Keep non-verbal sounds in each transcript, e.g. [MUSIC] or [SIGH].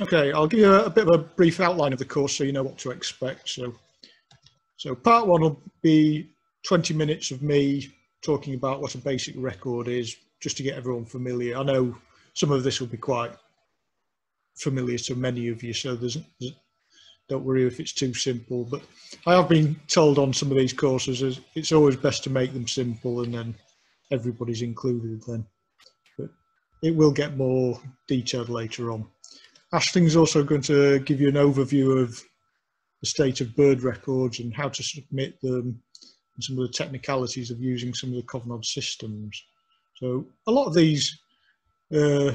Okay, I'll give you a, bit of a brief outline of the course so you know what to expect. So, so part one will be 20 minutes of me talking about what a basic record is, just to get everyone familiar. I know some of this will be quite familiar to many of you, so there's don't worry if it's too simple. But I have been told on some of these courses it's always best to make them simple and then everybody's included then. But it will get more detailed later on. Ashling's also going to give you an overview of the state of bird records and how to submit them and some of the technicalities of using some of the Cofnod systems. So a lot of these uh,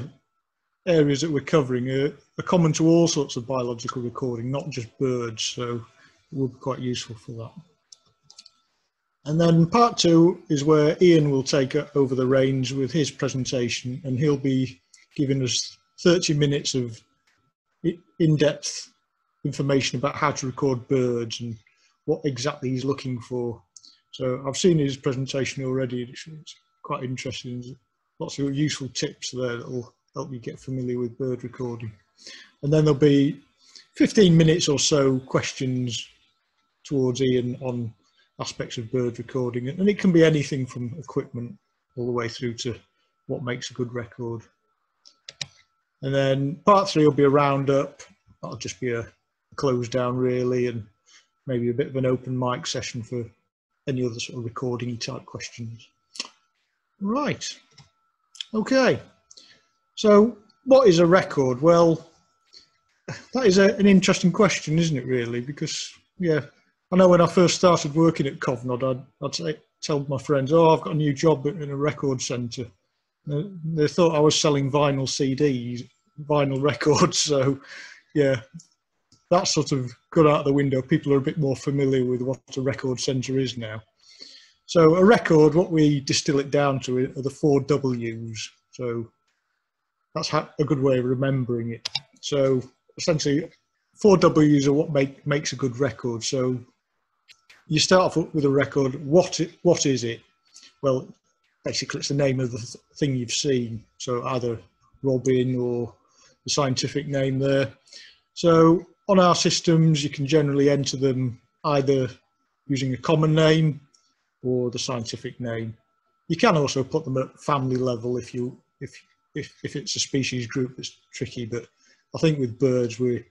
areas that we're covering are, are, common to all sorts of biological recording, not just birds, so it will be quite useful for that. And then part two is where Ian will take over the reins with his presentation and he'll be giving us 30 minutes of in-depth information about how to record birds and what exactly he's looking for. So I've seen his presentation already, it's quite interesting. Lots of useful tips there that will help you get familiar with bird recording. And then there'll be 15 minutes or so questions towards Ian on aspects of bird recording. And it can be anything from equipment all the way through to what makes a good record. And then part three will be a roundup. That'll just be a close down really and maybe a bit of an open mic session for any other sort of recording type questions. Right. Okay. So what is a record? Well, that is a, an interesting question, isn't it really? Because, yeah, I know when I first started working at Cofnod, I'd, I'd say, tell my friends, oh, I've got a new job in a record centre. They thought I was selling vinyl CDs, vinyl [LAUGHS] records. So, yeah, that sort of got out the window. People are a bit more familiar with what a record centre is now. So, a record, what we distill it down to are the four W's. So, that's a good way of remembering it. So, essentially, four W's are what make, makes a good record. So, you start off with a record. What it, what is it? Well, basically it's the name of the thing you've seen. So either robin or the scientific name there. So on our systems, you can generally enter them either using a common name or the scientific name. You can also put them at family level if you if if, if it's a species group that's tricky, but I think with birds we're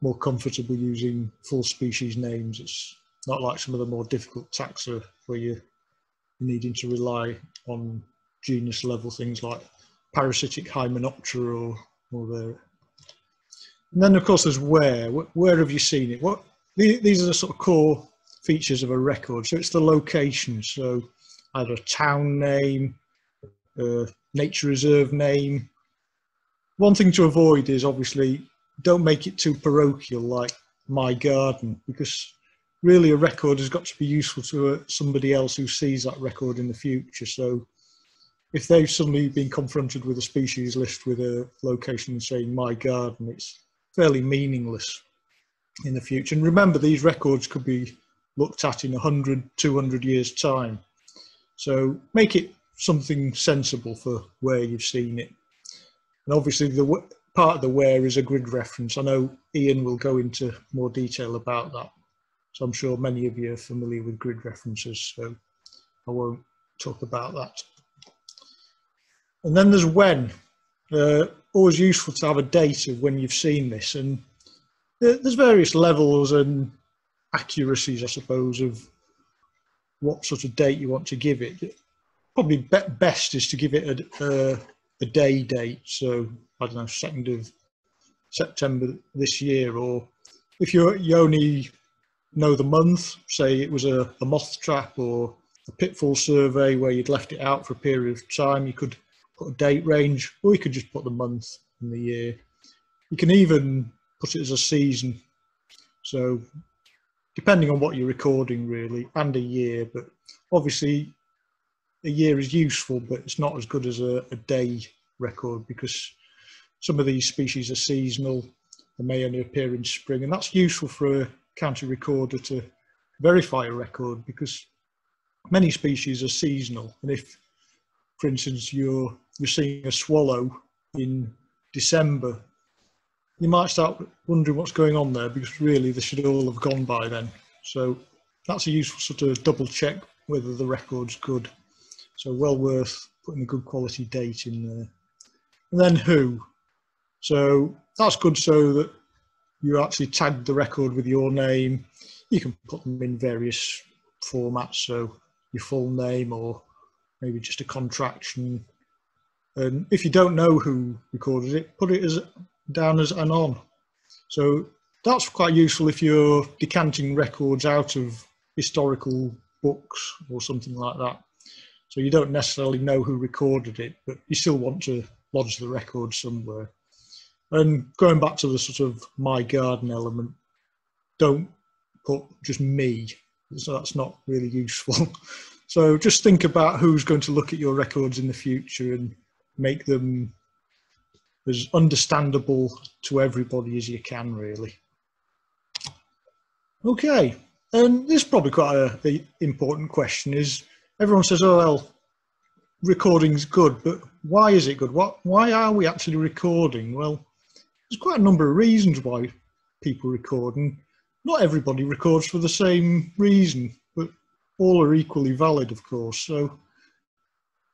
more comfortable using full species names. It's not like some of the more difficult taxa where you're needing to rely on genus level things like parasitic Hymenoptera or, or the. And then of course there's where. Where have you seen it? What these are the sort of core features of a record. So it's the location. So either a town name, nature reserve name. One thing to avoid is obviously don't make it too parochial like my garden because really a record has got to be useful to uh, somebody else who sees that record in the future. So if they've suddenly been confronted with a species list with a location saying my garden, it's fairly meaningless in the future. And remember, these records could be looked at in 100, 200 years' time. So make it something sensible for where you've seen it. And obviously, the part of the where is a grid reference. I know Ian will go into more detail about that. So I'm sure many of you are familiar with grid references, so I won't talk about that. And then there's when. Uh, always useful to have a date of when you've seen this. And there's various levels and accuracies, I suppose, of what sort of date you want to give it. Probably be best is to give it a, a, a day date. So, I don't know, 2nd of September this year, or if you're, you only know the month, say it was a, a moth trap or a pitfall survey where you'd left it out for a period of time, you could put a date range, or you could just put the month and the year. You can even put it as a season. So depending on what you're recording really, and a year, but obviously a year is useful, but it's not as good as a, a day record because some of these species are seasonal. They may only appear in spring, and that's useful for county recorder to verify a record because many species are seasonal. And if, for instance, you're, you're seeing a swallow in December, you might start wondering what's going on there because really they should all have gone by then. So that's a useful sort of double check whether the record's good. So well worth putting a good quality date in there. And then who. So that's good so that you actually tag the record with your name. You can put them in various formats. So your full name or maybe just a contraction. And if you don't know who recorded it, put it as down as anon. So that's quite useful if you're decanting records out of historical books or something like that. So you don't necessarily know who recorded it, but you still want to lodge the record somewhere. And going back to the sort of my garden element, don't put just me. So that's not really useful. [LAUGHS] so just think about who's going to look at your records in the future and make them as understandable to everybody as you can, really. Okay, and this is probably quite a, a important question is everyone says, oh, well, recording's good, but why is it good? What, why are we actually recording? Well, there's quite a number of reasons why people record, and not everybody records for the same reason, but all are equally valid, of course. So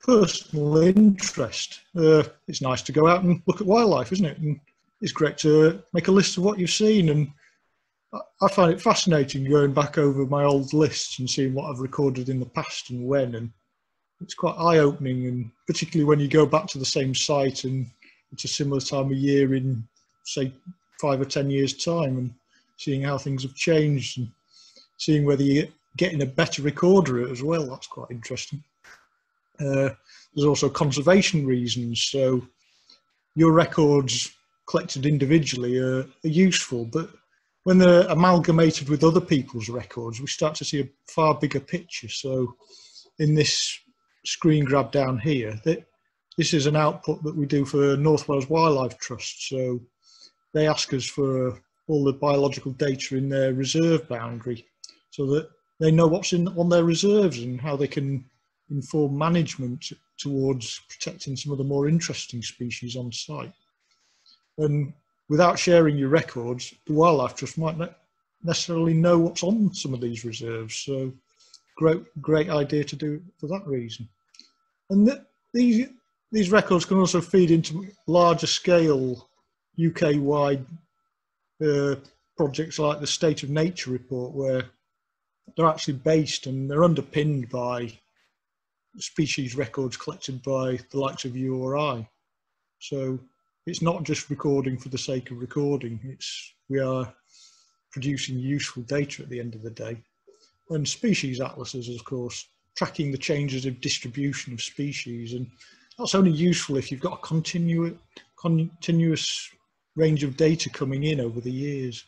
personal interest. Uh, it's nice to go out and look at wildlife, isn't it? And it's great to make a list of what you've seen. And I find it fascinating going back over my old lists and seeing what I've recorded in the past and when. And it's quite eye opening, and particularly when you go back to the same site and it's a similar time of year in, say, five or 10 years' time and seeing how things have changed and seeing whether you're getting a better recorder as well. That's quite interesting. Uh, there's also conservation reasons. So your records collected individually are, are, useful, but when they're amalgamated with other people's records, we start to see a far bigger picture. So in this screen grab down here, that this is an output that we do for North Wales Wildlife Trust. So they ask us for all the biological data in their reserve boundary so that they know what's in on their reserves and how they can inform management towards protecting some of the more interesting species on site. And without sharing your records, the Wildlife Trust might not necessarily know what's on some of these reserves. So great, great idea to do for that reason. And th these, these records can also feed into larger scale UK-wide uh, projects like the State of Nature report, where they're actually based and they're underpinned by species records collected by the likes of you or I. So it's not just recording for the sake of recording, it's we are producing useful data at the end of the day. And species atlases, of course, tracking the changes of distribution of species. And that's only useful if you've got a continuous, continuous range of data coming in over the years.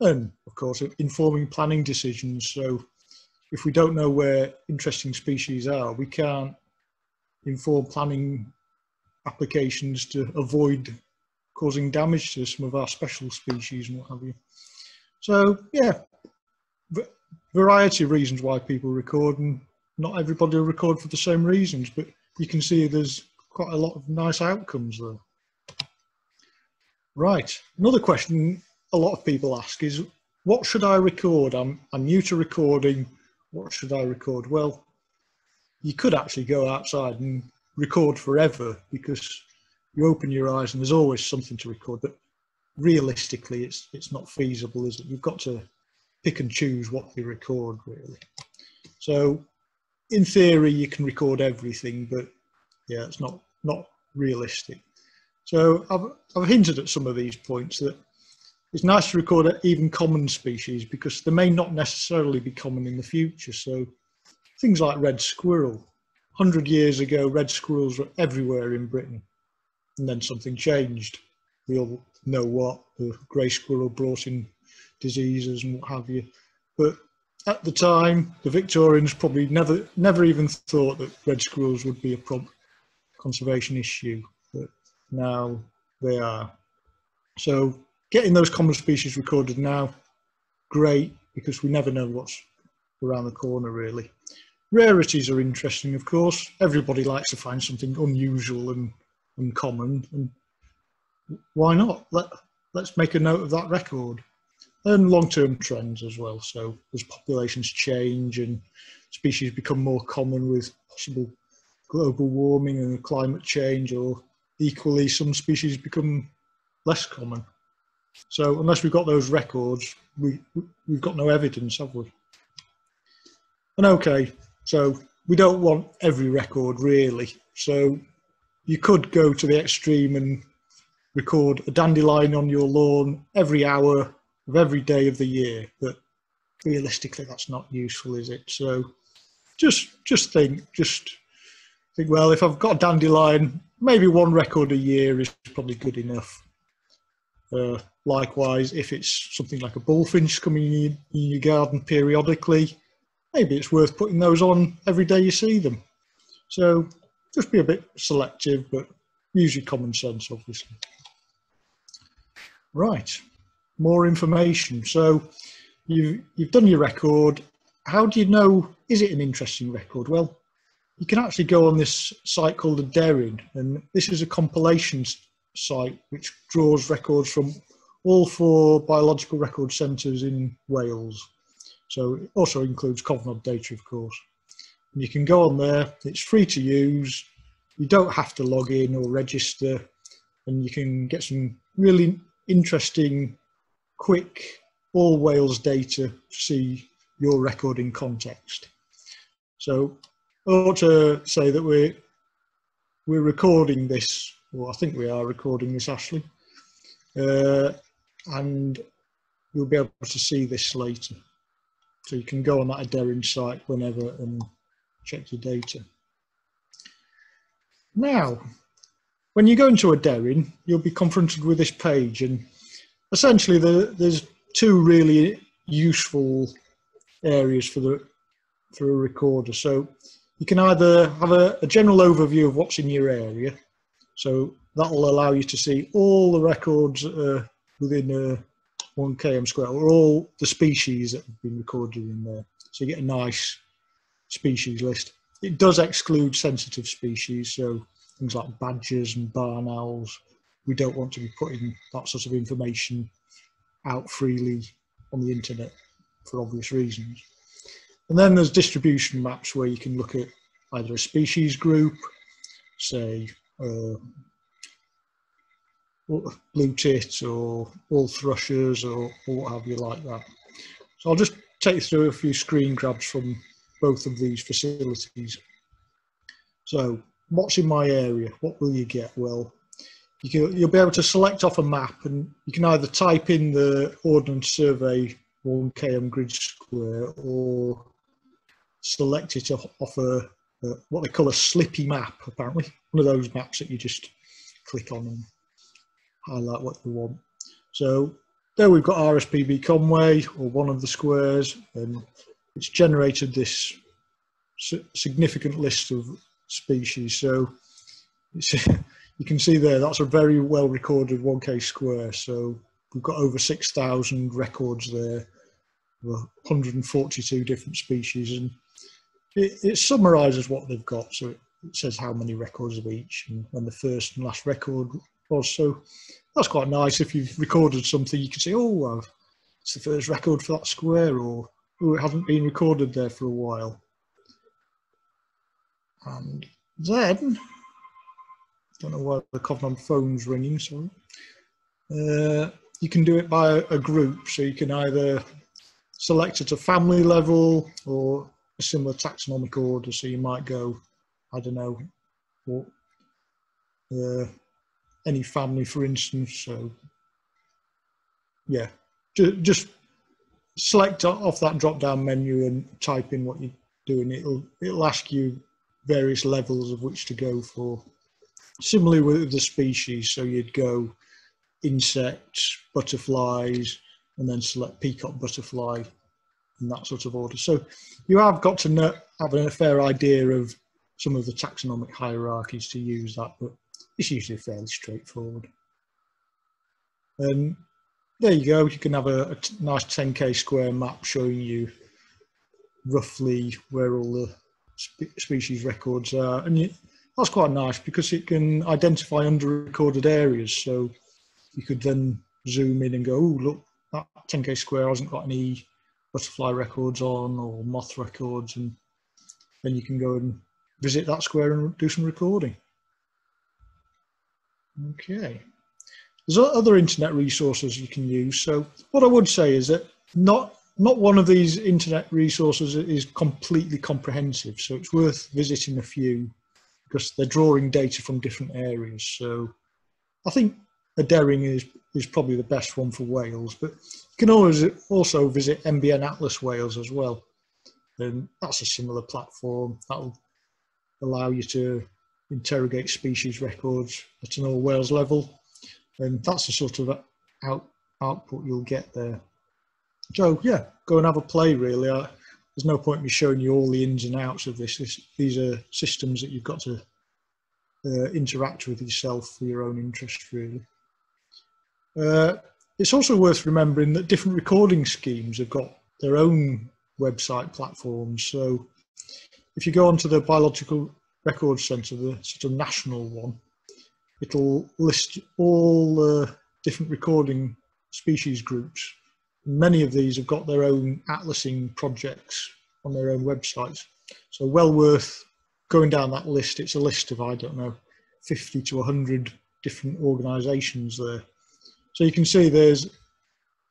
And of course, informing planning decisions. So if we don't know where interesting species are, we can't inform planning applications to avoid causing damage to some of our special species and what have you. So yeah, variety of reasons why people record and not everybody will record for the same reasons, but you can see there's quite a lot of nice outcomes there. Right, another question a lot of people ask is, what should I record? I'm, I'm new to recording, what should I record? Well, you could actually go outside and record forever because you open your eyes and there's always something to record. But realistically, it's it's not feasible, is it? You've got to pick and choose what you record, really. So, in theory, you can record everything, but yeah, it's not not realistic. So I've, I've hinted at some of these points that it's nice to record even common species because they may not necessarily be common in the future. So things like red squirrel. 100 years ago, red squirrels were everywhere in Britain. And then something changed. We all know what. The grey squirrel brought in diseases and what have you. But at the time, the Victorians probably never, never even thought that red squirrels would be a conservation issue. Now they are. So getting those common species recorded now, great, because we never know what's around the corner really. Rarities are interesting, of course. Everybody likes to find something unusual and uncommon, and why not? Let, let's make a note of that record. And long-term trends as well. So as populations change and species become more common with possible global warming and climate change, or equally some species become less common. So unless we've got those records, we, we've got no evidence, have we? And okay, so we don't want every record really. So you could go to the extreme and record a dandelion on your lawn every hour of every day of the year, but realistically that's not useful, is it? So just just think, just think, well, if I've got a dandelion, maybe one record a year is probably good enough. Uh, likewise, if it's something like a bullfinch coming in, your garden periodically, maybe it's worth putting those on every day you see them. So just be a bit selective, but use your common sense, obviously. Right, more information. So you've, you've done your record. How do you know, is it an interesting record? Well, you can actually go on this site called Aderyn, and this is a compilation site which draws records from all four biological record centres in Wales. So it also includes Cofnod data, of course. And you can go on there, it's free to use. You don't have to log in or register, and you can get some really interesting, quick, all Wales data to see your record in context. So I ought to say that we're, we're recording this, well, I think we are recording this, Ashley. Uh, and you'll be able to see this later. So you can go on that Aderyn site whenever and check your data. Now, when you go into Aderyn, you'll be confronted with this page and essentially the, there's two really useful areas for the for a recorder. So you can either have a, a general overview of what's in your area. So that will allow you to see all the records uh, within a 1 km square, or all the species that have been recorded in there. So you get a nice species list. It does exclude sensitive species, so things like badgers and barn owls. We don't want to be putting that sort of information out freely on the internet for obvious reasons. And then there's distribution maps where you can look at either a species group, say uh, blue tit or all thrushes or, or what have you like that. So I'll just take you through a few screen grabs from both of these facilities. So what's in my area? What will you get? Well, you can, you'll be able to select off a map and you can either type in the Ordnance Survey 1km grid square or select it off a, a, what they call a slippy map apparently one of those maps that you just click on and highlight what you want. So there we've got RSPB Conwy or one of the squares and it's generated this significant list of species. So [LAUGHS] you can see there that's a very well recorded 1k square. So we've got over 6,000 records there, 142 different species and it, it summarises what they've got. So it, it says how many records of each and when the first and last record was. So that's quite nice. If you've recorded something, you can say, oh, well, it's the first record for that square, or oh, it hasn't been recorded there for a while. And then, don't know why the Cofnod phone's ringing, sorry. Uh, you can do it by a group, so you can either select at a family level or a similar taxonomic order. So you might go, I don't know, what, uh, any family, for instance. So, yeah, just select off that drop-down menu and type in what you're doing. It'll it'll ask you various levels of which to go for. Similarly with the species, so you'd go insects, butterflies, and then select peacock butterfly in that sort of order. So you have got to know, have a fair idea of some of the taxonomic hierarchies to use that, but it's usually fairly straightforward. And there you go, you can have a, a nice 10k square map showing you roughly where all the spe species records are. And you, that's quite nice because it can identify under-recorded areas. So you could then zoom in and go, oh, look, that 10k square hasn't got any butterfly records on or moth records. And then you can go and visit that square and do some recording. Okay. There's other internet resources you can use. So what I would say is that not not one of these internet resources is completely comprehensive. So it's worth visiting a few because they're drawing data from different areas. So I think Aderyn is, is probably the best one for Wales, but you can always also visit NBN Atlas Wales as well. And that's a similar platform that'll allow you to interrogate species records at an all Wales level. And that's the sort of out, output you'll get there. So yeah, go and have a play really. I, there's no point in me showing you all the ins and outs of this. this these are systems that you've got to uh, interact with yourself for your own interest really. Uh, it's also worth remembering that different recording schemes have got their own website platforms. So if you go onto the Biological Records Centre, the sort of national one, it'll list all the different recording species groups. Many of these have got their own atlasing projects on their own websites. So well worth going down that list. It's a list of, I don't know, 50 to 100 different organisations there. So you can see there's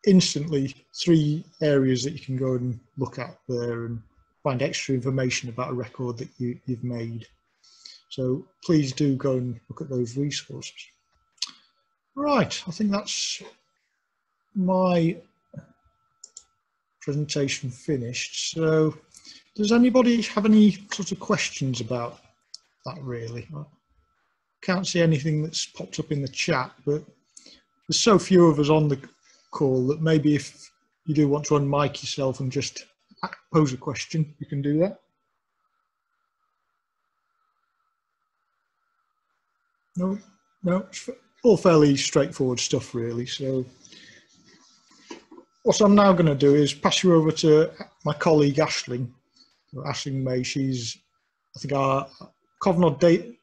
instantly three areas that you can go and look at there and find extra information about a record that you, you've made. So please do go and look at those resources. Right, I think that's my presentation finished. So does anybody have any sort of questions about that really? I can't see anything that's popped up in the chat, but there's so few of us on the call that maybe if you do want to unmic yourself and just pose a question, you can do that. No, no, it's all fairly straightforward stuff really. So what I'm now going to do is pass you over to my colleague Ashling. Ashling May, she's, I think, our Cofnod data,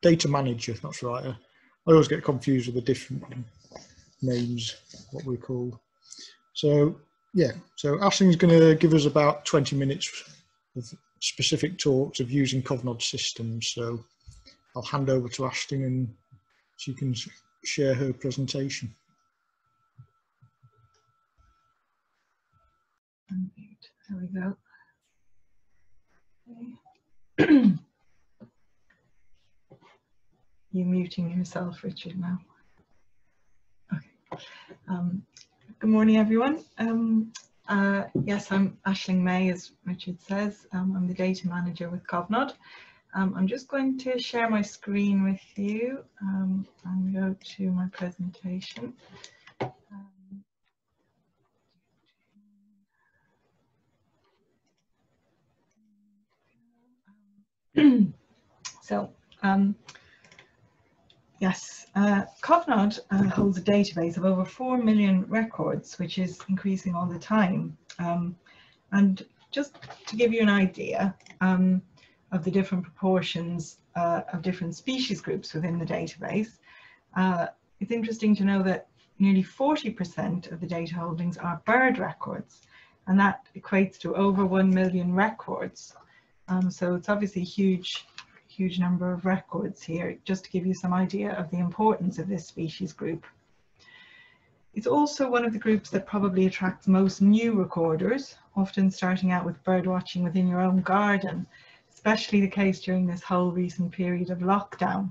data manager, if that's right. I always get confused with the different names, what we're called. So, yeah, so Ashling's going to give us about 20 minutes of specific talks of using Cofnod systems. So I'll hand over to Ashling and she can share her presentation. There we go. Okay. [CLEARS THROAT] You're muting yourself, Richard, now. Um, good morning, everyone. Um, uh, yes, I'm Ashling May, as Richard says. Um, I'm the data manager with Cofnod. Um, I'm just going to share my screen with you um, and go to my presentation. Um, [CLEARS THROAT] so, yes, uh, Cofnod uh, holds a database of over 4 million records, which is increasing all the time. Um, and just to give you an idea, um, of the different proportions uh, of different species groups within the database, uh, it's interesting to know that nearly 40% of the data holdings are bird records, and that equates to over 1 million records. Um, so it's obviously a huge, huge number of records here, just to give you some idea of the importance of this species group. It's also one of the groups that probably attracts most new recorders, often starting out with bird watching within your own garden especially the case during this whole recent period of lockdown.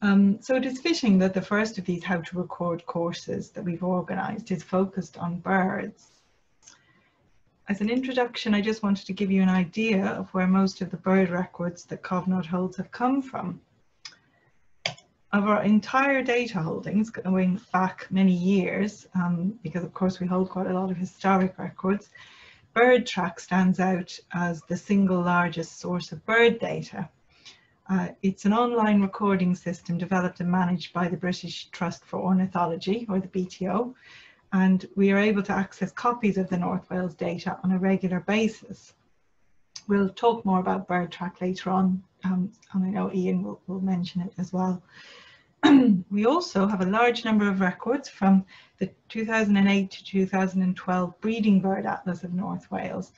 Um, so it is fitting that the first of these how to record courses that we've organised is focused on birds. As an introduction, I just wanted to give you an idea of where most of the bird records that Cofnod holds have come from. Of our entire data holdings going back many years, um, because of course we hold quite a lot of historic records, BirdTrack stands out as the single largest source of bird data. Uh, it's an online recording system developed and managed by the British Trust for Ornithology, or the BTO, and we are able to access copies of the North Wales data on a regular basis. We'll talk more about BirdTrack later on, um, and I know Ian will, will mention it as well. [CLEARS THROAT] we also have a large number of records from the 2008 to 2012 Breeding Bird Atlas of North Wales,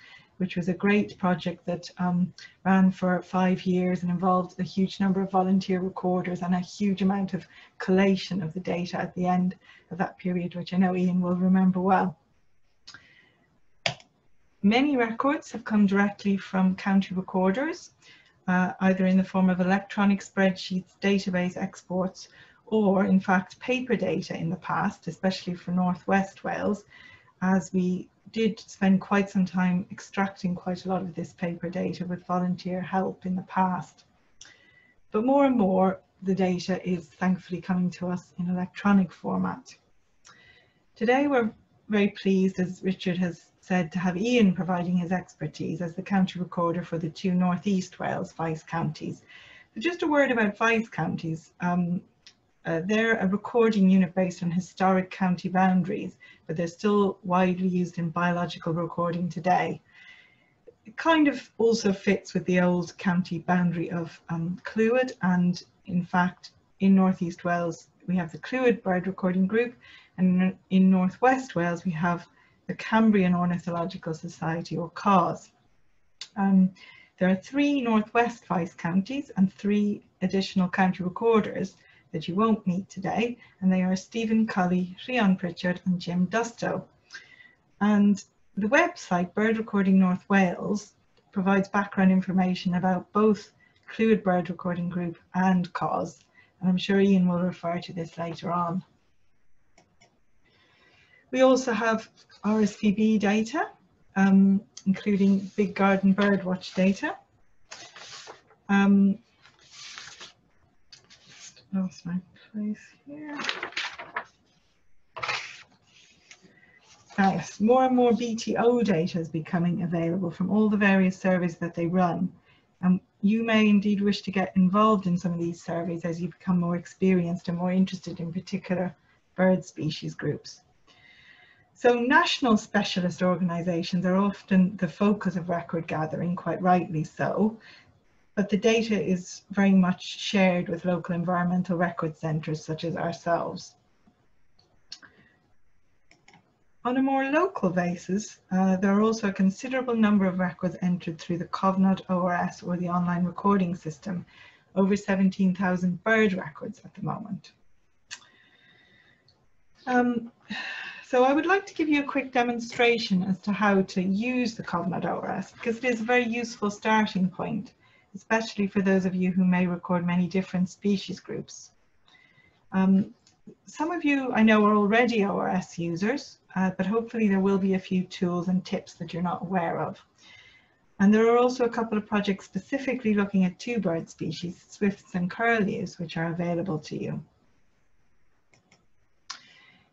which was a great project that um, ran for five years and involved a huge number of volunteer recorders and a huge amount of collation of the data at the end of that period, which I know Ian will remember well. Many records have come directly from county recorders, uh, either in the form of electronic spreadsheets, database exports, or in fact paper data in the past, especially for North West Wales, as we did spend quite some time extracting quite a lot of this paper data with volunteer help in the past. But more and more, the data is thankfully coming to us in electronic format. Today, we're very pleased, as Richard has said, to have Ian providing his expertise as the county recorder for the two North East Wales vice counties. So just a word about vice counties. Um, uh, they're a recording unit based on historic county boundaries, but they're still widely used in biological recording today. It kind of also fits with the old county boundary of um, Clwyd, and in fact, in Northeast Wales, we have the Clwyd Bird Recording Group, and in Northwest Wales, we have the Cambrian Ornithological Society, or COS. Um, there are three Northwest Vice counties and three additional county recorders, that you won't meet today, and they are Stephen Culley, Rhion Pritchard, and Jim Dustow. And the website Bird Recording North Wales provides background information about both Clwyd Bird Recording Group and COS, and I'm sure Ian will refer to this later on. We also have RSPB data, um, including Big Garden Birdwatch data. Um, lost my place here. Yes, more and more BTO data is becoming available from all the various surveys that they run. And you may indeed wish to get involved in some of these surveys as you become more experienced and more interested in particular bird species groups. So national specialist organisations are often the focus of record gathering, quite rightly so, but the data is very much shared with local environmental record centres such as ourselves. On a more local basis, uh, there are also a considerable number of records entered through the Cofnod ORS or the online recording system, over 17,000 bird records at the moment. Um, so I would like to give you a quick demonstration as to how to use the Cofnod ORS because it is a very useful starting point especially for those of you who may record many different species groups. Um, some of you I know are already ORS users, uh, but hopefully there will be a few tools and tips that you're not aware of. And there are also a couple of projects specifically looking at two bird species, swifts and curlews, which are available to you.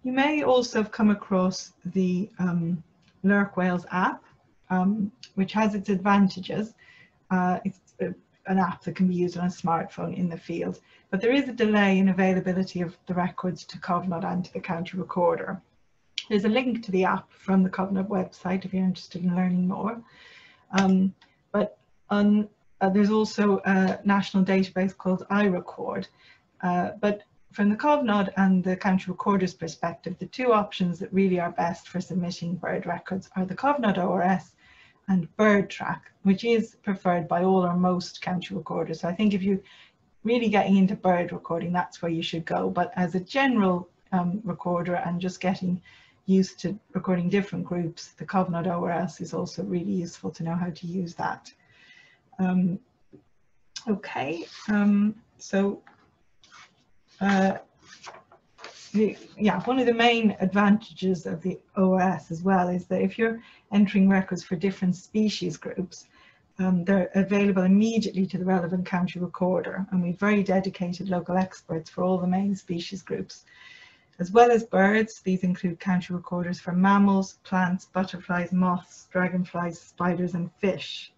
You may also have come across the um, LERC Wales app, um, which has its advantages. Uh, it's an app that can be used on a smartphone in the field, but there is a delay in availability of the records to Cofnod and to the county recorder. There's a link to the app from the Cofnod website if you're interested in learning more. Um, but on, uh, there's also a national database called iRecord. Uh, but from the Cofnod and the county recorder's perspective, the two options that really are best for submitting bird records are the Cofnod ORS and BirdTrack, which is preferred by all or most county recorders. So I think if you're really getting into bird recording, that's where you should go. But as a general um, recorder and just getting used to recording different groups, the Cofnod ORS is also really useful to know how to use that. Um, okay, um, so uh, yeah, one of the main advantages of the OS as well is that if you're entering records for different species groups, um, they're available immediately to the relevant county recorder and we've very dedicated local experts for all the main species groups. As well as birds, these include county recorders for mammals, plants, butterflies, moths, dragonflies, spiders and fish.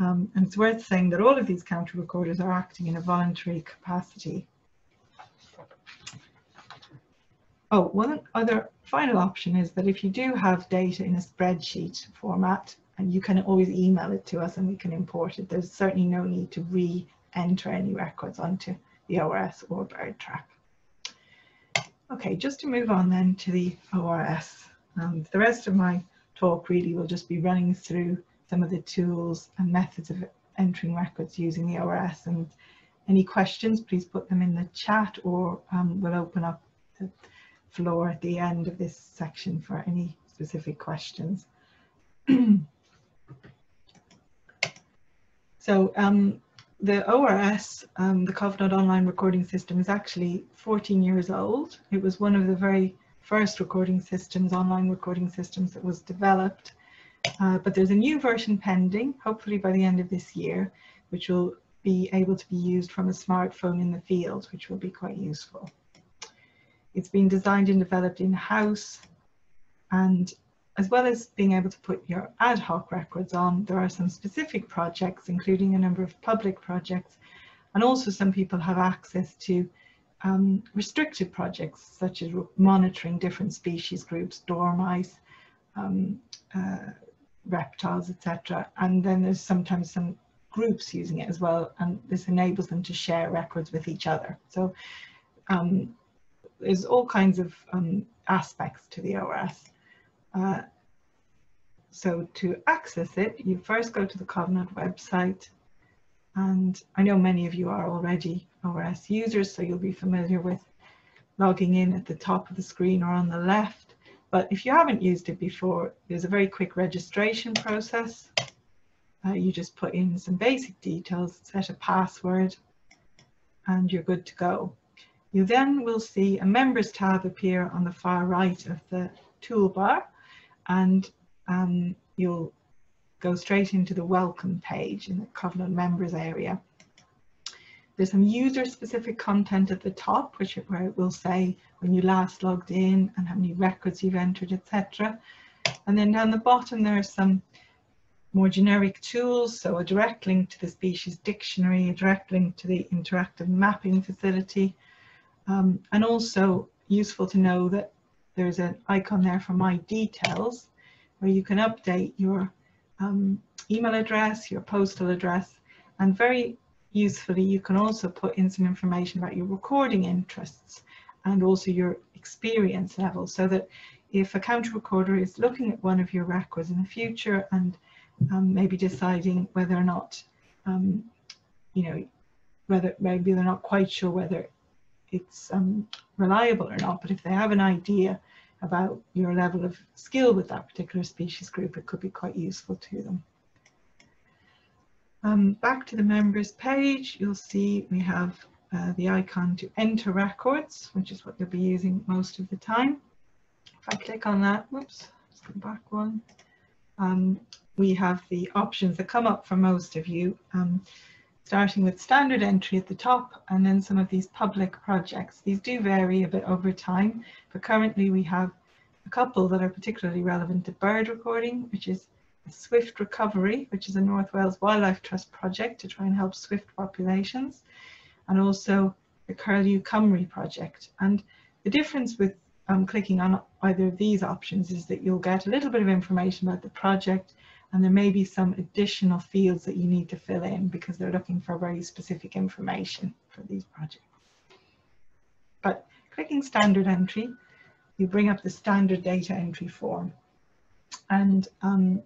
Um, and it's worth saying that all of these county recorders are acting in a voluntary capacity. Oh, one other final option is that if you do have data in a spreadsheet format, and you can always email it to us and we can import it. There's certainly no need to re-enter any records onto the ORS or BirdTrack. Okay, just to move on then to the ORS. Um, the rest of my talk really will just be running through some of the tools and methods of entering records using the ORS and any questions please put them in the chat or um, we'll open up the floor at the end of this section for any specific questions. [CLEARS THROAT] so um, the ORS, um, the Cofnod Online Recording System, is actually 14 years old. It was one of the very first recording systems, online recording systems that was developed. Uh, but there's a new version pending, hopefully by the end of this year, which will be able to be used from a smartphone in the field, which will be quite useful. It's been designed and developed in-house and as well as being able to put your ad hoc records on, there are some specific projects, including a number of public projects, and also some people have access to um, restricted projects, such as monitoring different species groups, dormice, um, uh, reptiles, etc. And then there's sometimes some groups using it as well, and this enables them to share records with each other. So um, there's all kinds of um, aspects to the ORS. Uh, so to access it, you first go to the Cofnod website. And I know many of you are already ORS users, so you'll be familiar with logging in at the top of the screen or on the left. But if you haven't used it before, there's a very quick registration process. Uh, you just put in some basic details, set a password, and you're good to go. You then will see a members tab appear on the far right of the toolbar and um, you'll go straight into the welcome page in the Cofnod members area. There's some user specific content at the top, which where it will say when you last logged in and how many records you've entered, etc. And then down the bottom, there are some more generic tools. So a direct link to the species dictionary, a direct link to the interactive mapping facility. Um, and also useful to know that there's an icon there for my details where you can update your um, email address, your postal address, and very usefully, you can also put in some information about your recording interests and also your experience level so that if a counter recorder is looking at one of your records in the future and um, maybe deciding whether or not, um, you know, whether maybe they're not quite sure whether it's um, reliable or not, but if they have an idea about your level of skill with that particular species group, it could be quite useful to them. Um, back to the members page, you'll see we have uh, the icon to enter records, which is what you'll be using most of the time. If I click on that, whoops, let's go back one. Um, we have the options that come up for most of you, um, starting with standard entry at the top and then some of these public projects. These do vary a bit over time, but currently we have a couple that are particularly relevant to bird recording, which is Swift Recovery, which is a North Wales Wildlife Trust project to try and help swift populations, and also the Curlew Cymru project. And the difference with um, clicking on either of these options is that you'll get a little bit of information about the project and there may be some additional fields that you need to fill in because they're looking for very specific information for these projects. But clicking standard entry, you bring up the standard data entry form. And um,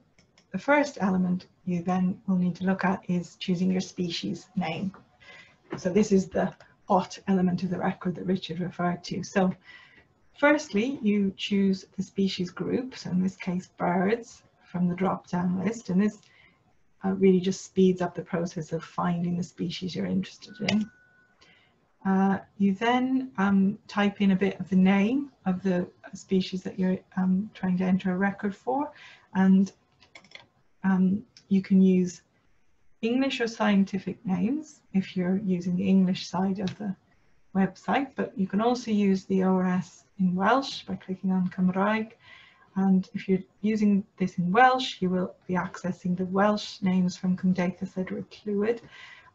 the first element you then will need to look at is choosing your species name. So this is the OT element of the record that Richard referred to. So firstly, you choose the species group, so in this case birds, from the drop-down list. And this uh, really just speeds up the process of finding the species you're interested in. Uh, you then um, type in a bit of the name of the species that you're um, trying to enter a record for and um, you can use English or scientific names if you're using the English side of the website, but you can also use the ORS in Welsh by clicking on Cymraeg. And if you're using this in Welsh, you will be accessing the Welsh names from Cymdeithas Edward Llwyd,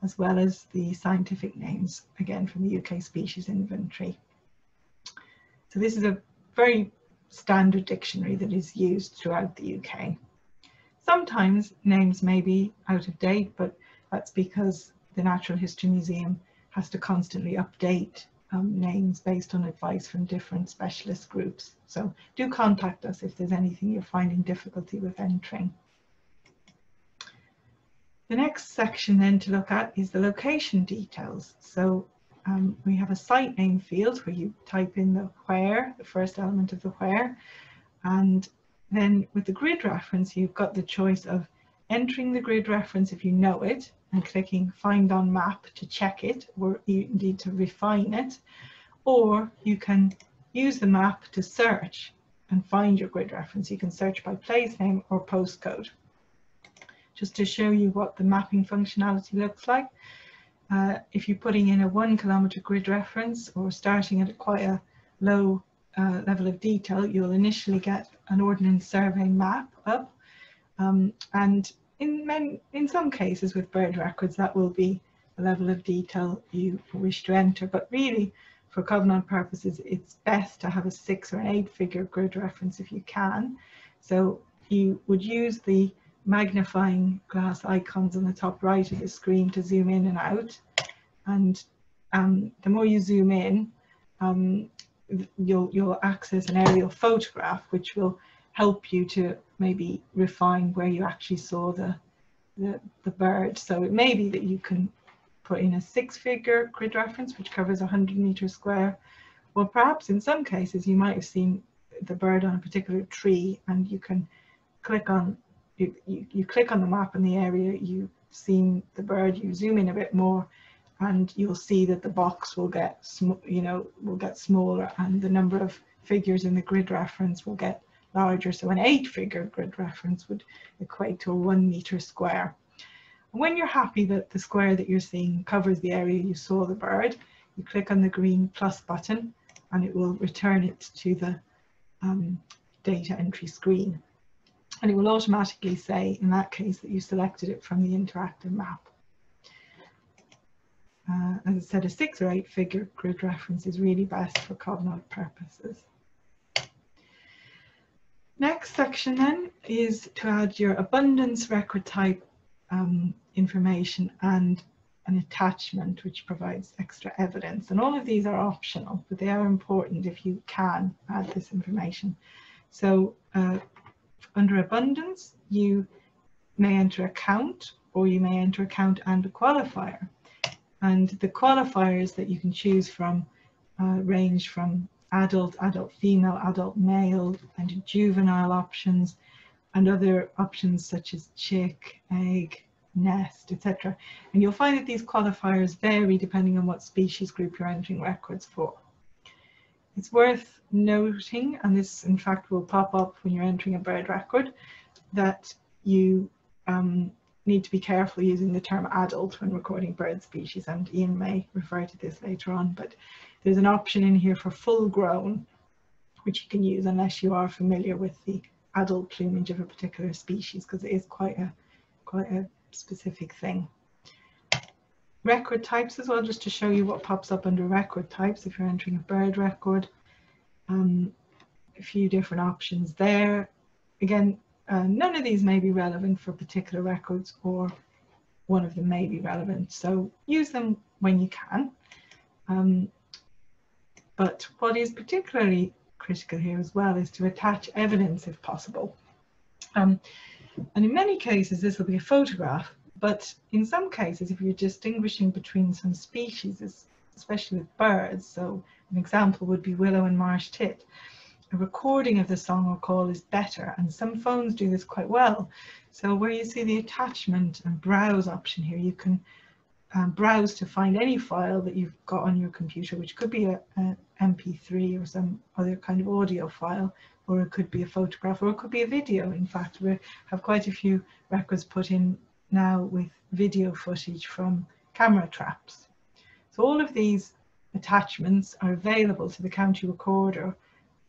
as well as the scientific names, again, from the UK Species Inventory. So this is a very standard dictionary that is used throughout the UK. Sometimes names may be out of date, but that's because the Natural History Museum has to constantly update um, names based on advice from different specialist groups. So do contact us if there's anything you're finding difficulty with entering. The next section then to look at is the location details. So um, we have a site name field where you type in the where, the first element of the where, and then with the grid reference, you've got the choice of entering the grid reference if you know it and clicking find on map to check it or you need to refine it. Or you can use the map to search and find your grid reference. You can search by place name or postcode. Just to show you what the mapping functionality looks like. Uh, if you're putting in a one kilometer grid reference or starting at quite a low uh, level of detail, you'll initially get an Ordnance Survey map up. Um, and in, men, in some cases with bird records, that will be the level of detail you wish to enter. But really, for Cofnod purposes, it's best to have a six or an eight figure grid reference if you can. So you would use the magnifying glass icons on the top right of the screen to zoom in and out. And um, the more you zoom in, um, you'll, you'll access an aerial photograph, which will help you to maybe refine where you actually saw the, the, the bird. So it may be that you can put in a six figure grid reference, which covers 100 meters square. Well, perhaps in some cases you might have seen the bird on a particular tree and you can click on, you, you, you click on the map in the area you've seen the bird, you zoom in a bit more and you'll see that the box will get, you know, will get smaller and the number of figures in the grid reference will get larger. So an eight figure grid reference would equate to a one meter square. When you're happy that the square that you're seeing covers the area you saw the bird, you click on the green plus button and it will return it to the um, data entry screen. And it will automatically say, in that case, that you selected it from the interactive map. Uh, as I said, a six or eight figure grid reference is really best for Cofnod purposes. Next section then is to add your abundance record type um, information and an attachment which provides extra evidence. And all of these are optional, but they are important if you can add this information. So uh, under abundance, you may enter a count or you may enter a count and a qualifier. And the qualifiers that you can choose from uh, range from adult, adult female, adult male, and juvenile options, and other options such as chick, egg, nest, etc. And you'll find that these qualifiers vary depending on what species group you're entering records for. It's worth noting, and this in fact will pop up when you're entering a bird record, that you um, need to be careful using the term adult when recording bird species and Ian may refer to this later on but there's an option in here for full grown which you can use unless you are familiar with the adult plumage of a particular species because it is quite a quite a specific thing. Record types as well just to show you what pops up under record types if you're entering a bird record. Um, a few different options there. Again, uh, none of these may be relevant for particular records or one of them may be relevant. So use them when you can. Um, but what is particularly critical here as well is to attach evidence if possible. Um, and in many cases, this will be a photograph, but in some cases, if you're distinguishing between some species, especially with birds, so an example would be willow and marsh tit, a recording of the song or call is better and some phones do this quite well. So where you see the attachment and browse option here, you can um, browse to find any file that you've got on your computer, which could be a, a MP3 or some other kind of audio file, or it could be a photograph, or it could be a video. In fact, we have quite a few records put in now with video footage from camera traps. So all of these attachments are available to the county recorder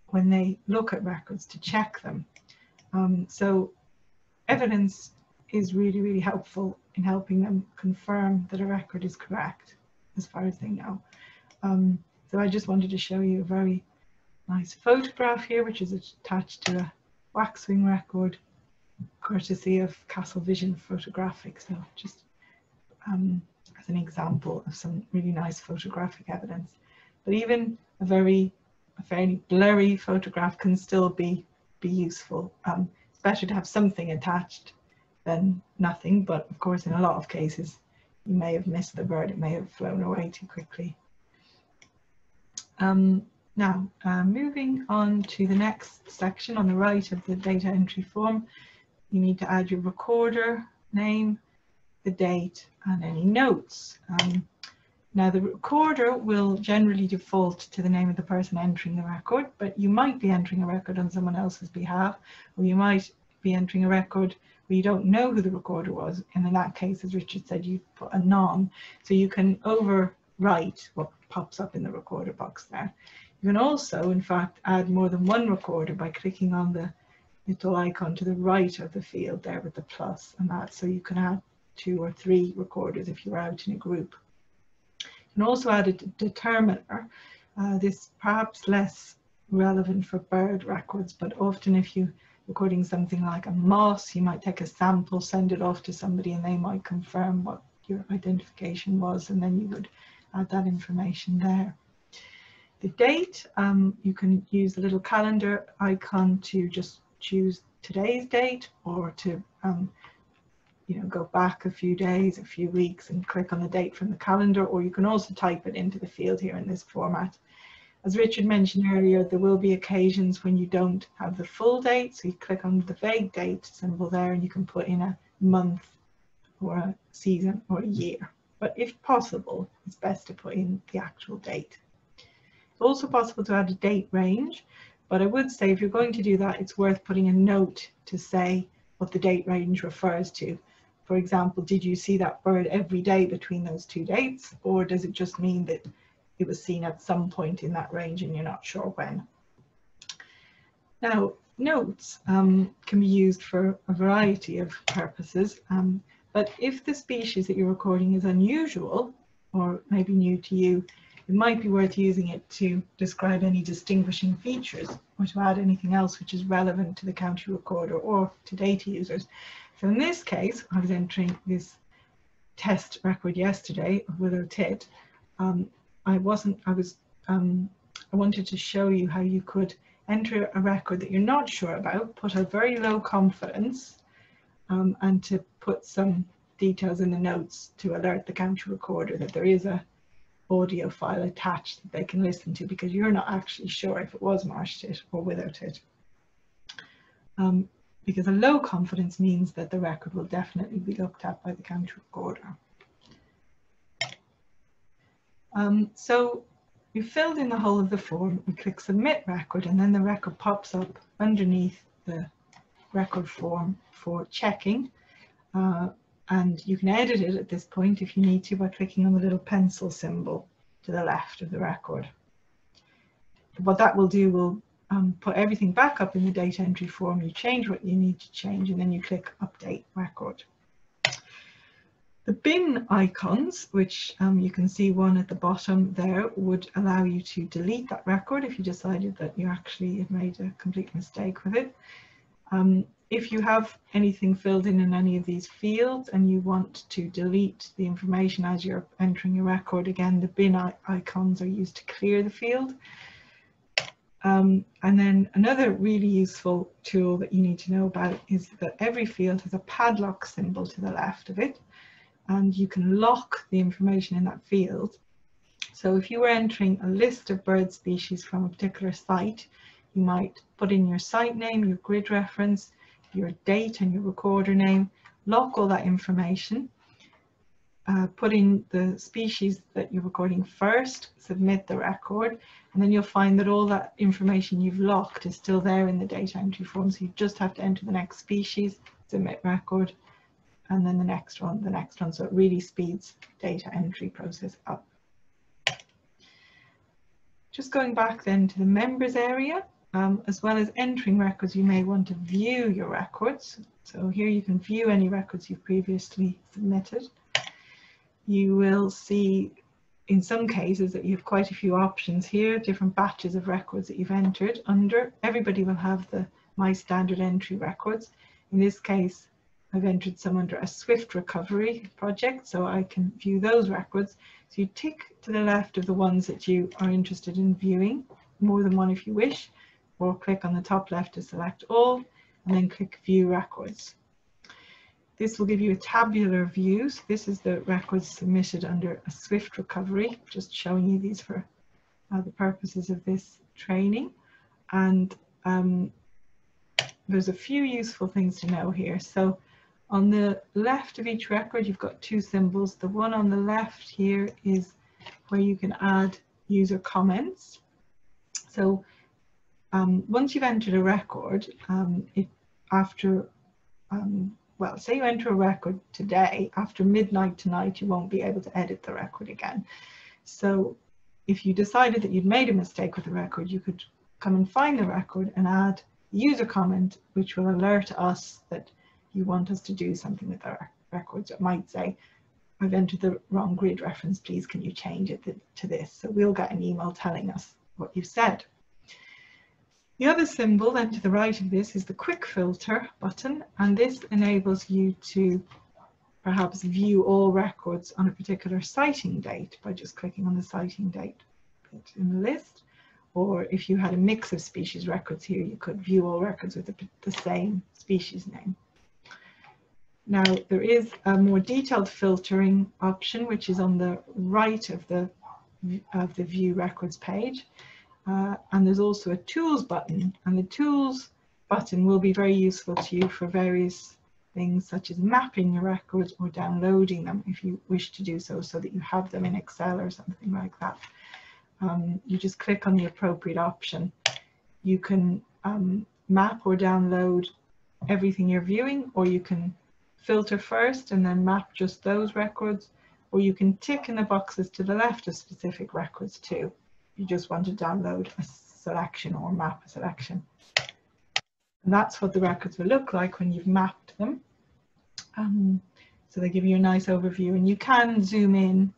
when they look at records to check them. Um, so evidence is really, really helpful in helping them confirm that a record is correct as far as they know. Um, so I just wanted to show you a very nice photograph here, which is attached to a waxwing record, courtesy of Castle Vision Photographic. So just um, as an example of some really nice photographic evidence. But even a very a fairly blurry photograph can still be be useful. Um, it's better to have something attached than nothing, but of course in a lot of cases you may have missed the bird, it may have flown away too quickly. Um, now, uh, moving on to the next section on the right of the data entry form, you need to add your recorder name, the date, and any notes. Um, now, the recorder will generally default to the name of the person entering the record, but you might be entering a record on someone else's behalf, or you might be entering a record you don't know who the recorder was. And in that case, as Richard said, you put a non, so you can overwrite what pops up in the recorder box there. You can also, in fact, add more than one recorder by clicking on the little icon to the right of the field there with the plus and that. So you can add two or three recorders if you're out in a group. You can also add a determiner. Uh, this perhaps less relevant for bird records, but often if you recording something like a moth, you might take a sample, send it off to somebody and they might confirm what your identification was and then you would add that information there the date. Um, you can use the little calendar icon to just choose today's date or to um, you know, go back a few days, a few weeks and click on the date from the calendar, or you can also type it into the field here in this format. As Richard mentioned earlier, there will be occasions when you don't have the full date, so you click on the vague date symbol there and you can put in a month or a season or a year. But if possible, it's best to put in the actual date. It's also possible to add a date range, but I would say if you're going to do that, it's worth putting a note to say what the date range refers to. For example, did you see that bird every day between those two dates? Or does it just mean that it was seen at some point in that range and you're not sure when? Now, notes um, can be used for a variety of purposes, um, but if the species that you're recording is unusual or maybe new to you, it might be worth using it to describe any distinguishing features or to add anything else which is relevant to the county recorder or to data users. So in this case, I was entering this test record yesterday of willow tit. Um, I wasn't, I was, um, I wanted to show you how you could enter a record that you're not sure about, put a very low confidence um, and to put some details in the notes to alert the county recorder that there is a audio file attached that they can listen to because you're not actually sure if it was marsh tit or willow tit. Um, because a low confidence means that the record will definitely be looked at by the county recorder. Um, so we filled in the whole of the form, we click submit record and then the record pops up underneath the record form for checking. Uh, and you can edit it at this point if you need to by clicking on the little pencil symbol to the left of the record. What that will do will um, put everything back up in the data entry form, you change what you need to change and then you click update record. The bin icons, which um, you can see one at the bottom there, would allow you to delete that record if you decided that you actually had made a complete mistake with it. Um, if you have anything filled in in any of these fields and you want to delete the information as you're entering your record, again, the bin icons are used to clear the field. Um, and then another really useful tool that you need to know about is that every field has a padlock symbol to the left of it, and you can lock the information in that field. So if you were entering a list of bird species from a particular site, you might put in your site name, your grid reference, your date and your recorder name, lock all that information, uh, put in the species that you're recording first, submit the record, and then you'll find that all that information you've locked is still there in the data entry form. So you just have to enter the next species, submit record, and then the next one, the next one. So it really speeds data entry process up. Just going back then to the members area, um, as well as entering records, you may want to view your records. So here you can view any records you've previously submitted. You will see in some cases that you have quite a few options here, different batches of records that you've entered under. Everybody will have the My Standard Entry records. In this case, I've entered some under a Swift recovery project, so I can view those records. So you tick to the left of the ones that you are interested in viewing, more than one if you wish, or click on the top left to select all, and then click View Records. This will give you a tabular view. So this is the records submitted under a Swift recovery, just showing you these for uh, the purposes of this training. And um, there's a few useful things to know here. So on the left of each record, you've got two symbols. The one on the left here is where you can add user comments. So um, once you've entered a record, um, after um, well, say you enter a record today, after midnight tonight, you won't be able to edit the record again. So if you decided that you'd made a mistake with the record, you could come and find the record and add user comment, which will alert us that you want us to do something with our records. It might say, I've entered the wrong grid reference, please can you change it to this? So we'll get an email telling us what you've said. The other symbol then to the right of this is the quick filter button and this enables you to perhaps view all records on a particular sighting date by just clicking on the sighting date in the list or if you had a mix of species records here you could view all records with the, the same species name. Now there is a more detailed filtering option which is on the right of the of the view records page uh, and there's also a tools button and the tools button will be very useful to you for various things such as mapping your records or downloading them if you wish to do so so that you have them in Excel or something like that. Um, you just click on the appropriate option. You can um, map or download everything you're viewing or you can filter first and then map just those records or you can tick in the boxes to the left of specific records too you just want to download a selection or map a selection. And that's what the records will look like when you've mapped them. Um, so they give you a nice overview and you can zoom in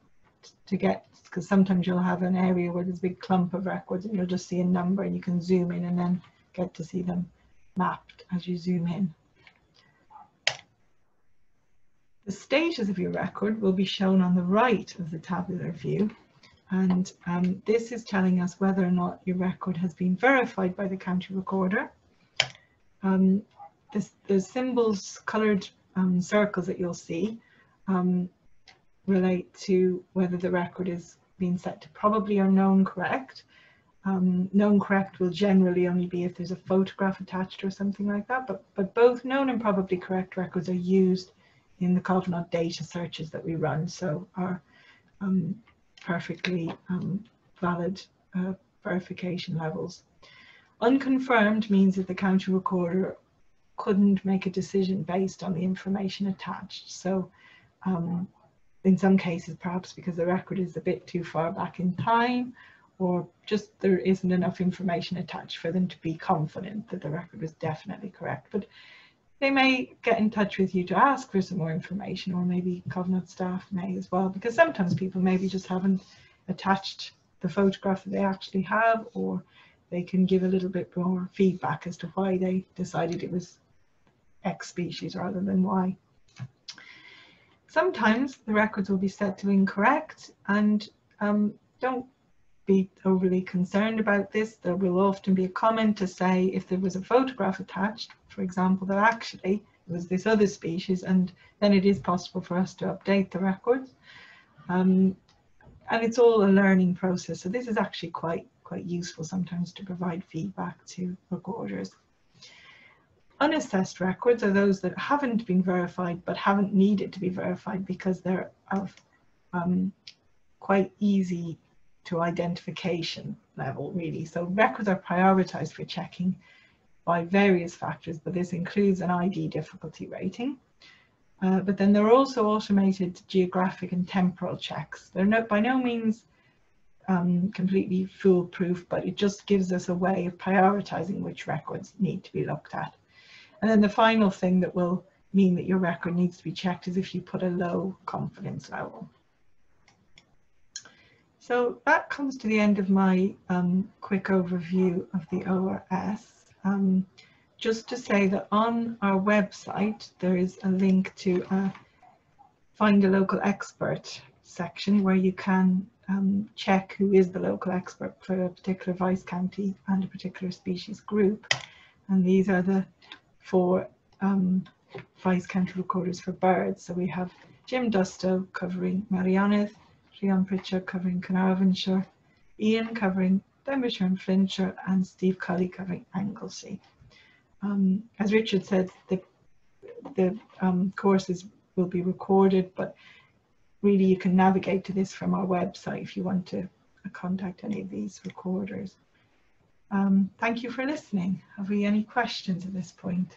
to get, because sometimes you'll have an area where there's a big clump of records and you'll just see a number and you can zoom in and then get to see them mapped as you zoom in. The status of your record will be shown on the right of the tabular view and um, this is telling us whether or not your record has been verified by the county recorder. Um, this, the symbols, coloured um, circles that you'll see um, relate to whether the record is being set to probably or known correct. Um, known correct will generally only be if there's a photograph attached or something like that, but, but both known and probably correct records are used in the Cofnod data searches that we run. So our um, perfectly um, valid uh, verification levels. Unconfirmed means that the county recorder couldn't make a decision based on the information attached. So um, in some cases, perhaps because the record is a bit too far back in time, or just there isn't enough information attached for them to be confident that the record was definitely correct. But they may get in touch with you to ask for some more information or maybe Cofnod staff may as well because sometimes people maybe just haven't attached the photograph that they actually have or they can give a little bit more feedback as to why they decided it was X species rather than Y. Sometimes the records will be set to incorrect and um, don't be overly concerned about this. There will often be a comment to say if there was a photograph attached, for example, that actually it was this other species, and then it is possible for us to update the records. Um, and it's all a learning process. So this is actually quite, quite useful sometimes to provide feedback to recorders. Unassessed records are those that haven't been verified but haven't needed to be verified because they're of um, quite easy to identification level really. So records are prioritized for checking by various factors, but this includes an ID difficulty rating. Uh, but then there are also automated geographic and temporal checks. They're no, by no means um, completely foolproof, but it just gives us a way of prioritizing which records need to be looked at. And then the final thing that will mean that your record needs to be checked is if you put a low confidence level. So that comes to the end of my um, quick overview of the ORS. Um, just to say that on our website, there is a link to a find a local expert section where you can um, check who is the local expert for a particular vice county and a particular species group. And these are the four um, vice county recorders for birds. So we have Jim Dustow covering Merioneth, Rhion Pritchard covering Carnarvonshire, Ian covering Denbighshire and Flintshire, and Steve Culley covering Anglesey. Um, as Richard said, the, the um, courses will be recorded, but really you can navigate to this from our website if you want to contact any of these recorders. Um, thank you for listening. Have we any questions at this point?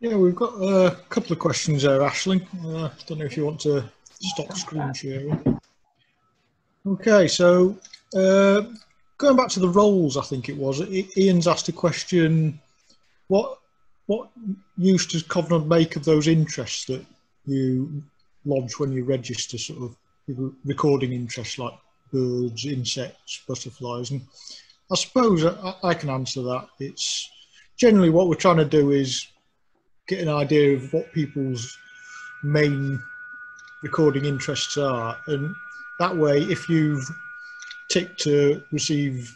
Yeah, we've got a couple of questions there, Ashling. I uh, don't know if you want to stop screen sharing. Okay, so uh, going back to the roles, I think it was, Ian's asked a question, what what use does Cofnod make of those interests that you lodge when you register sort of recording interests like birds, insects, butterflies? And I suppose I, I can answer that. It's generally what we're trying to do is get an idea of what people's main recording interests are. And that way, if you've ticked to receive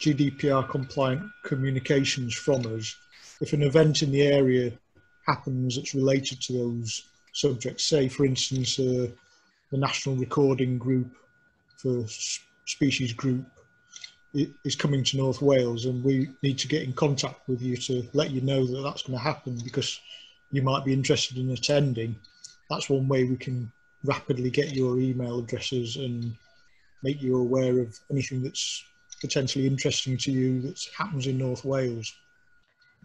GDPR compliant communications from us, if an event in the area happens that's related to those subjects, say for instance, uh, the National Recording Group for Species Group is coming to North Wales and we need to get in contact with you to let you know that that's going to happen because you might be interested in attending. That's one way we can rapidly get your email addresses and make you aware of anything that's potentially interesting to you that happens in North Wales.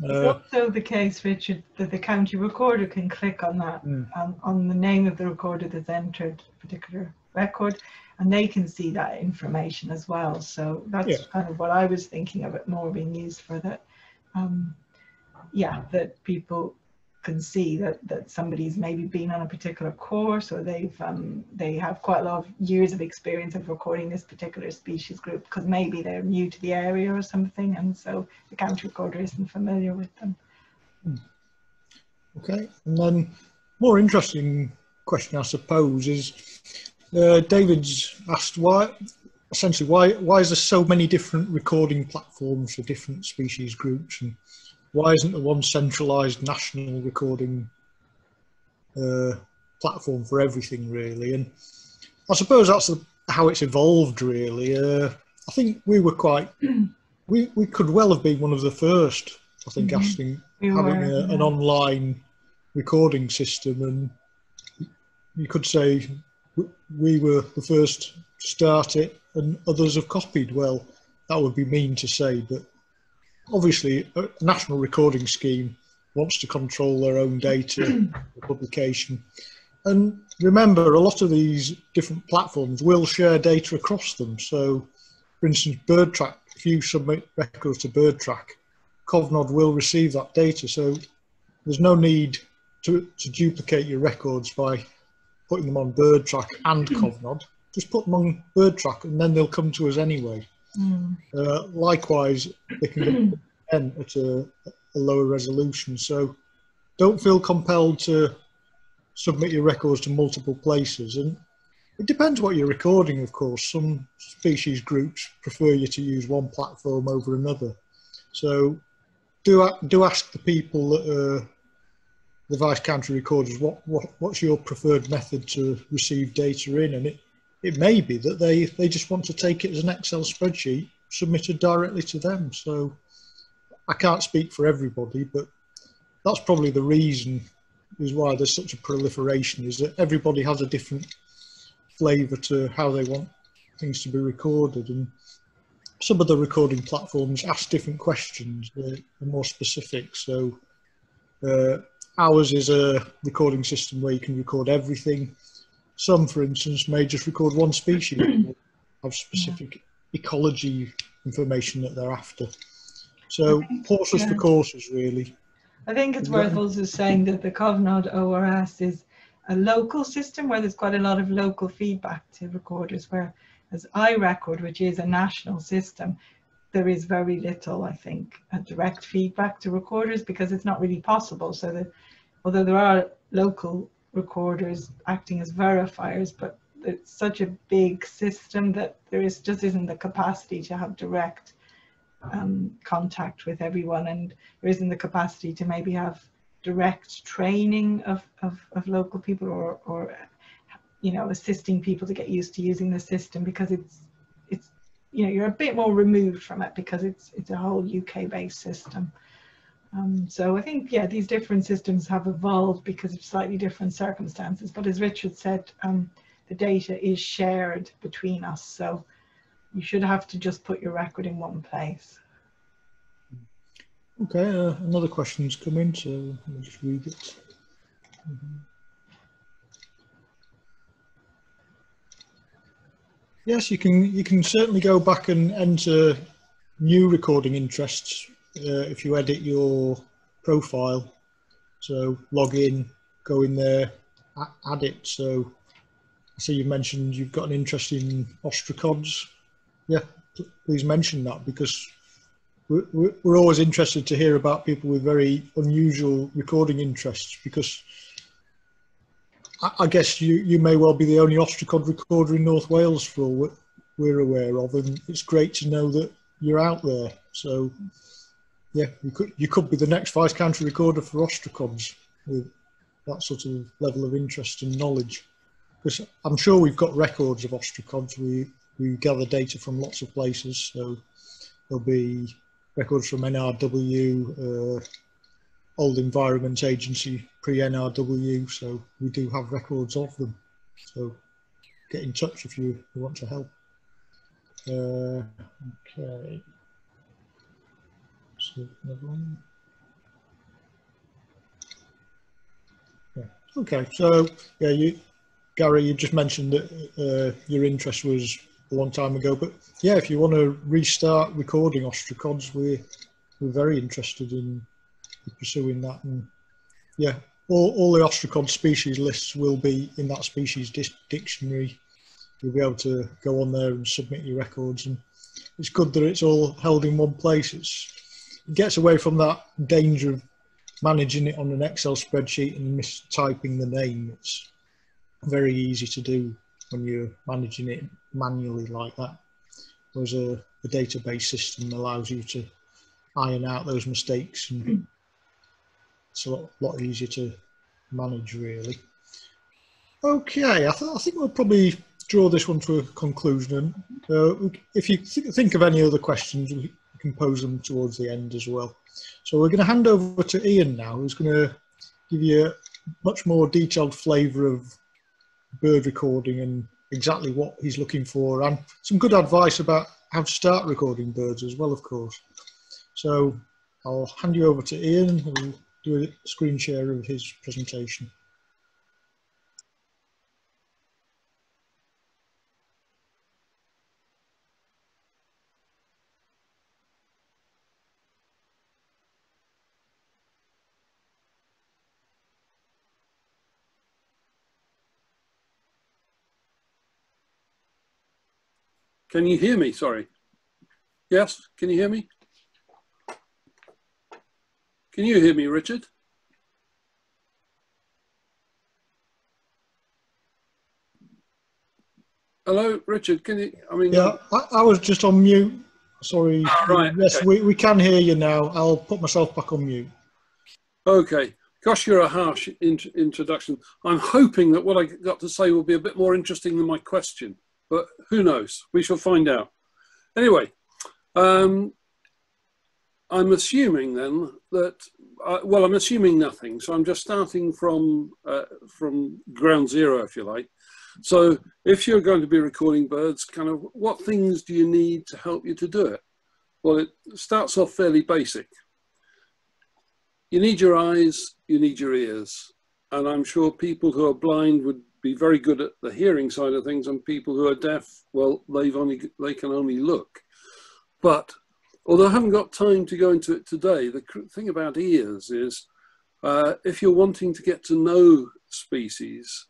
It's uh, also the case, Richard, that the county recorder can click on that, mm. um, on the name of the recorder that's entered a particular record, and they can see that information as well. So that's yeah. kind of what I was thinking of it more being used for that. Um, yeah, that people can see that that somebody's maybe been on a particular course or they've um, they have quite a lot of years of experience of recording this particular species group because maybe they're new to the area or something and so the county recorder isn't familiar with them. Okay, and then more interesting question I suppose is uh, David's asked why essentially why why is there so many different recording platforms for different species groups and why isn't there one centralized national recording uh, platform for everything really? And I suppose that's how it's evolved really. Uh, I think we were quite, [CLEARS THROAT] we, we could well have been one of the first, I think, mm -hmm. asking, we having were, a, yeah. an online recording system and you could say we were the first to start it and others have copied. Well, that would be mean to say, but obviously a national recording scheme wants to control their own data publication. And remember, a lot of these different platforms will share data across them. So, for instance, BirdTrack, if you submit records to BirdTrack, Cofnod will receive that data. So there's no need to, to duplicate your records by putting them on BirdTrack and Cofnod. Just put them on BirdTrack and then they'll come to us anyway. Mm. Uh, likewise, they can get [CLEARS THROAT] pen at a, a lower resolution. So don't feel compelled to submit your records to multiple places. And it depends what you're recording, of course. Some species groups prefer you to use one platform over another. So do, do ask the people that are the vice county recorders what, what what's your preferred method to receive data in and it it may be that they, they just want to take it as an Excel spreadsheet submitted directly to them. So I can't speak for everybody, but that's probably the reason is why there's such a proliferation is that everybody has a different flavour to how they want things to be recorded. And some of the recording platforms ask different questions they're, more specific. So uh, ours is a recording system where you can record everything some, for instance, may just record one species, [CLEARS THROAT] of specific yeah. ecology information that they're after. So horses yeah. for courses, really. I think it's worth also saying that the Cofnod ORS is a local system where there's quite a lot of local feedback to recorders, where whereas iRecord, which is a national system, there is very little, I think, direct feedback to recorders because it's not really possible. So that although there are local recorders acting as verifiers, but it's such a big system that there is just isn't the capacity to have direct um, contact with everyone and there isn't the capacity to maybe have direct training of, of, of local people or, or you know assisting people to get used to using the system because it's it's you know you're a bit more removed from it because it's it's a whole UK based system um, so I think yeah these different systems have evolved because of slightly different circumstances but as Richard said um, the data is shared between us so you should have to just put your record in one place. Okay, uh, another question's come in, so let me just read it. Mm -hmm. Yes, you can. You can certainly go back and enter new recording interests uh, if you edit your profile. So log in, go in there, add it. So I see you mentioned you've got an interest in ostracods. Yeah, please mention that because we're, we're always interested to hear about people with very unusual recording interests because I, guess you, you may well be the only ostracod recorder in North Wales for all we're aware of and it's great to know that you're out there. So yeah, you could you could be the next vice county recorder for ostracods with that sort of level of interest and knowledge because I'm sure we've got records of ostracods. We we gather data from lots of places, so there'll be records from NRW, uh, Old Environment Agency, pre-NRW. So we do have records of them. So get in touch if you, you want to help. Uh, okay. Yeah. Okay. So yeah, you Gary, you just mentioned that uh, your interest was a long time ago, but yeah, if you want to restart recording ostracods, we're we're very interested in pursuing that. And yeah, all, all the ostracod species lists will be in that species dictionary. You'll be able to go on there and submit your records, and it's good that it's all held in one place. It's it gets away from that danger of managing it on an Excel spreadsheet and mistyping the name. It's very easy to do when you're managing it manually like that. Whereas a, a database system allows you to iron out those mistakes and [CLEARS THROAT] it's a lot, lot easier to manage really. Okay, I, th I think we'll probably draw this one to a conclusion. Uh, if you th think of any other questions, we can pose them towards the end as well. So we're going to hand over to Ian now, who's going to give you a much more detailed flavour of bird recording and exactly what he's looking for and some good advice about how to start recording birds as well, of course. So I'll hand you over to Ian who will do a screen share of his presentation. Can you hear me? Sorry. Yes, can you hear me? Can you hear me, Richard? Hello, Richard. Can you? I mean, yeah, I, I was just on mute. Sorry. Oh, right. Yes, okay. we, we can hear you now. I'll put myself back on mute. Okay. Gosh, you're a harsh in introduction. I'm hoping that what I got to say will be a bit more interesting than my question but who knows? We shall find out. Anyway, um, I'm assuming then that, uh, well, I'm assuming nothing. So I'm just starting from, uh, from ground zero, if you like. So if you're going to be recording birds, kind of what things do you need to help you to do it? Well, it starts off fairly basic. You need your eyes, you need your ears. And I'm sure people who are blind would be very good at the hearing side of things, and people who are deaf, well, they've only they can only look. But although I haven't got time to go into it today, the thing about ears is uh, if you're wanting to get to know species,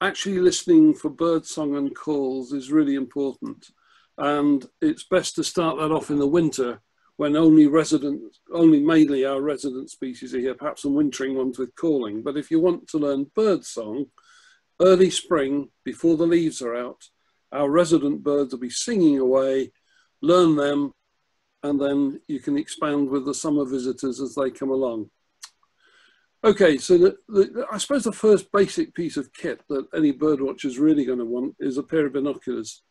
actually listening for bird song and calls is really important. And it's best to start that off in the winter when only resident, only mainly our resident species are here, perhaps some wintering ones with calling. But if you want to learn bird song, early spring, before the leaves are out, our resident birds will be singing away, learn them, and then you can expand with the summer visitors as they come along. Okay, so the, the, I suppose the first basic piece of kit that any birdwatcher is really going to want is a pair of binoculars.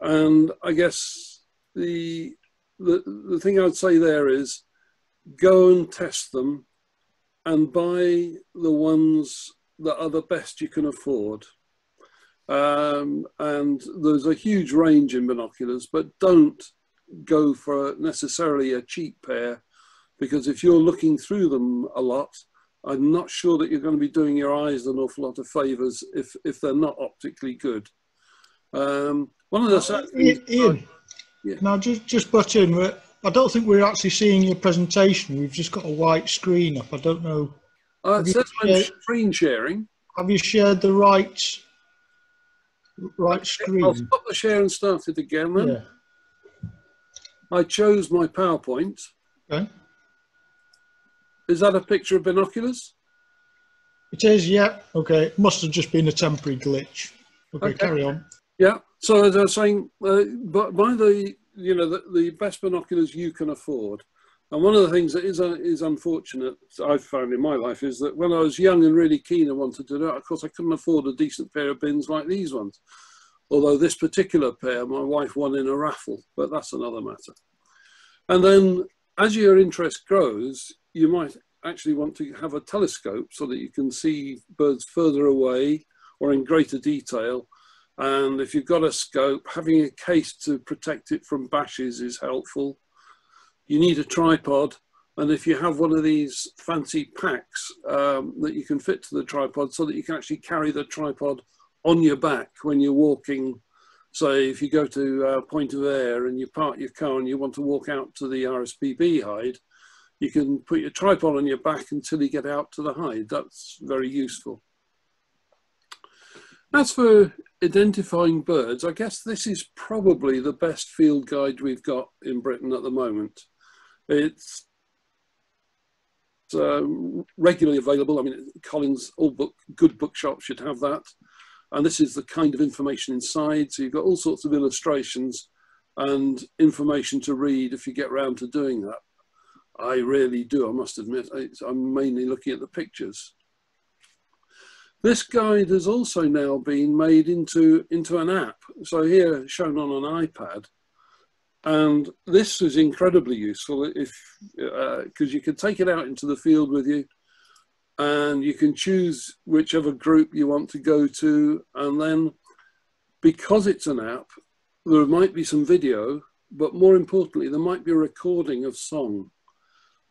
And I guess the, the, the thing I'd say there is go and test them and buy the ones that are the best you can afford. Um, and there's a huge range in binoculars, but don't go for necessarily a cheap pair because if you're looking through them a lot, I'm not sure that you're going to be doing your eyes an awful lot of favours if, if they're not optically good. Um, one of the uh, Ian, yeah. now just just butt in. I don't think we're actually seeing your presentation. We've just got a white screen up. I don't know. Uh, it says shared, screen sharing. Have you shared the right right screen? I'll stop the share and start it again then. Yeah. I chose my PowerPoint. Okay. Is that a picture of binoculars? It is, yeah. Okay, it must have just been a temporary glitch. Okay, okay. carry on. Yeah. So as I was saying, uh, but by the you know the, the, best binoculars you can afford, and one of the things that is uh, is unfortunate I've found in my life is that when I was young and really keen and wanted to do it, of course I couldn't afford a decent pair of bins like these ones. Although this particular pair, my wife won in a raffle, but that's another matter. And then as your interest grows, you might actually want to have a telescope so that you can see birds further away or in greater detail. And if you've got a scope, having a case to protect it from bashes is helpful. You need a tripod. And if you have one of these fancy packs um, that you can fit to the tripod so that you can actually carry the tripod on your back when you're walking. So if you go to uh, Point of Ayr and you park your car and you want to walk out to the RSPB hide, you can put your tripod on your back until you get out to the hide. That's very useful. As for identifying birds, I guess this is probably the best field guide we've got in Britain at the moment. It's uh, regularly available. I mean, Collins, all book, good bookshops should have that. And this is the kind of information inside. So you've got all sorts of illustrations and information to read if you get around to doing that. I really do, I must admit. I'm mainly looking at the pictures. This guide has also now been made into, into an app. So here shown on an iPad. And this is incredibly useful if because uh, you can take it out into the field with you and you can choose whichever group you want to go to. And then because it's an app, there might be some video, but more importantly, there might be a recording of song.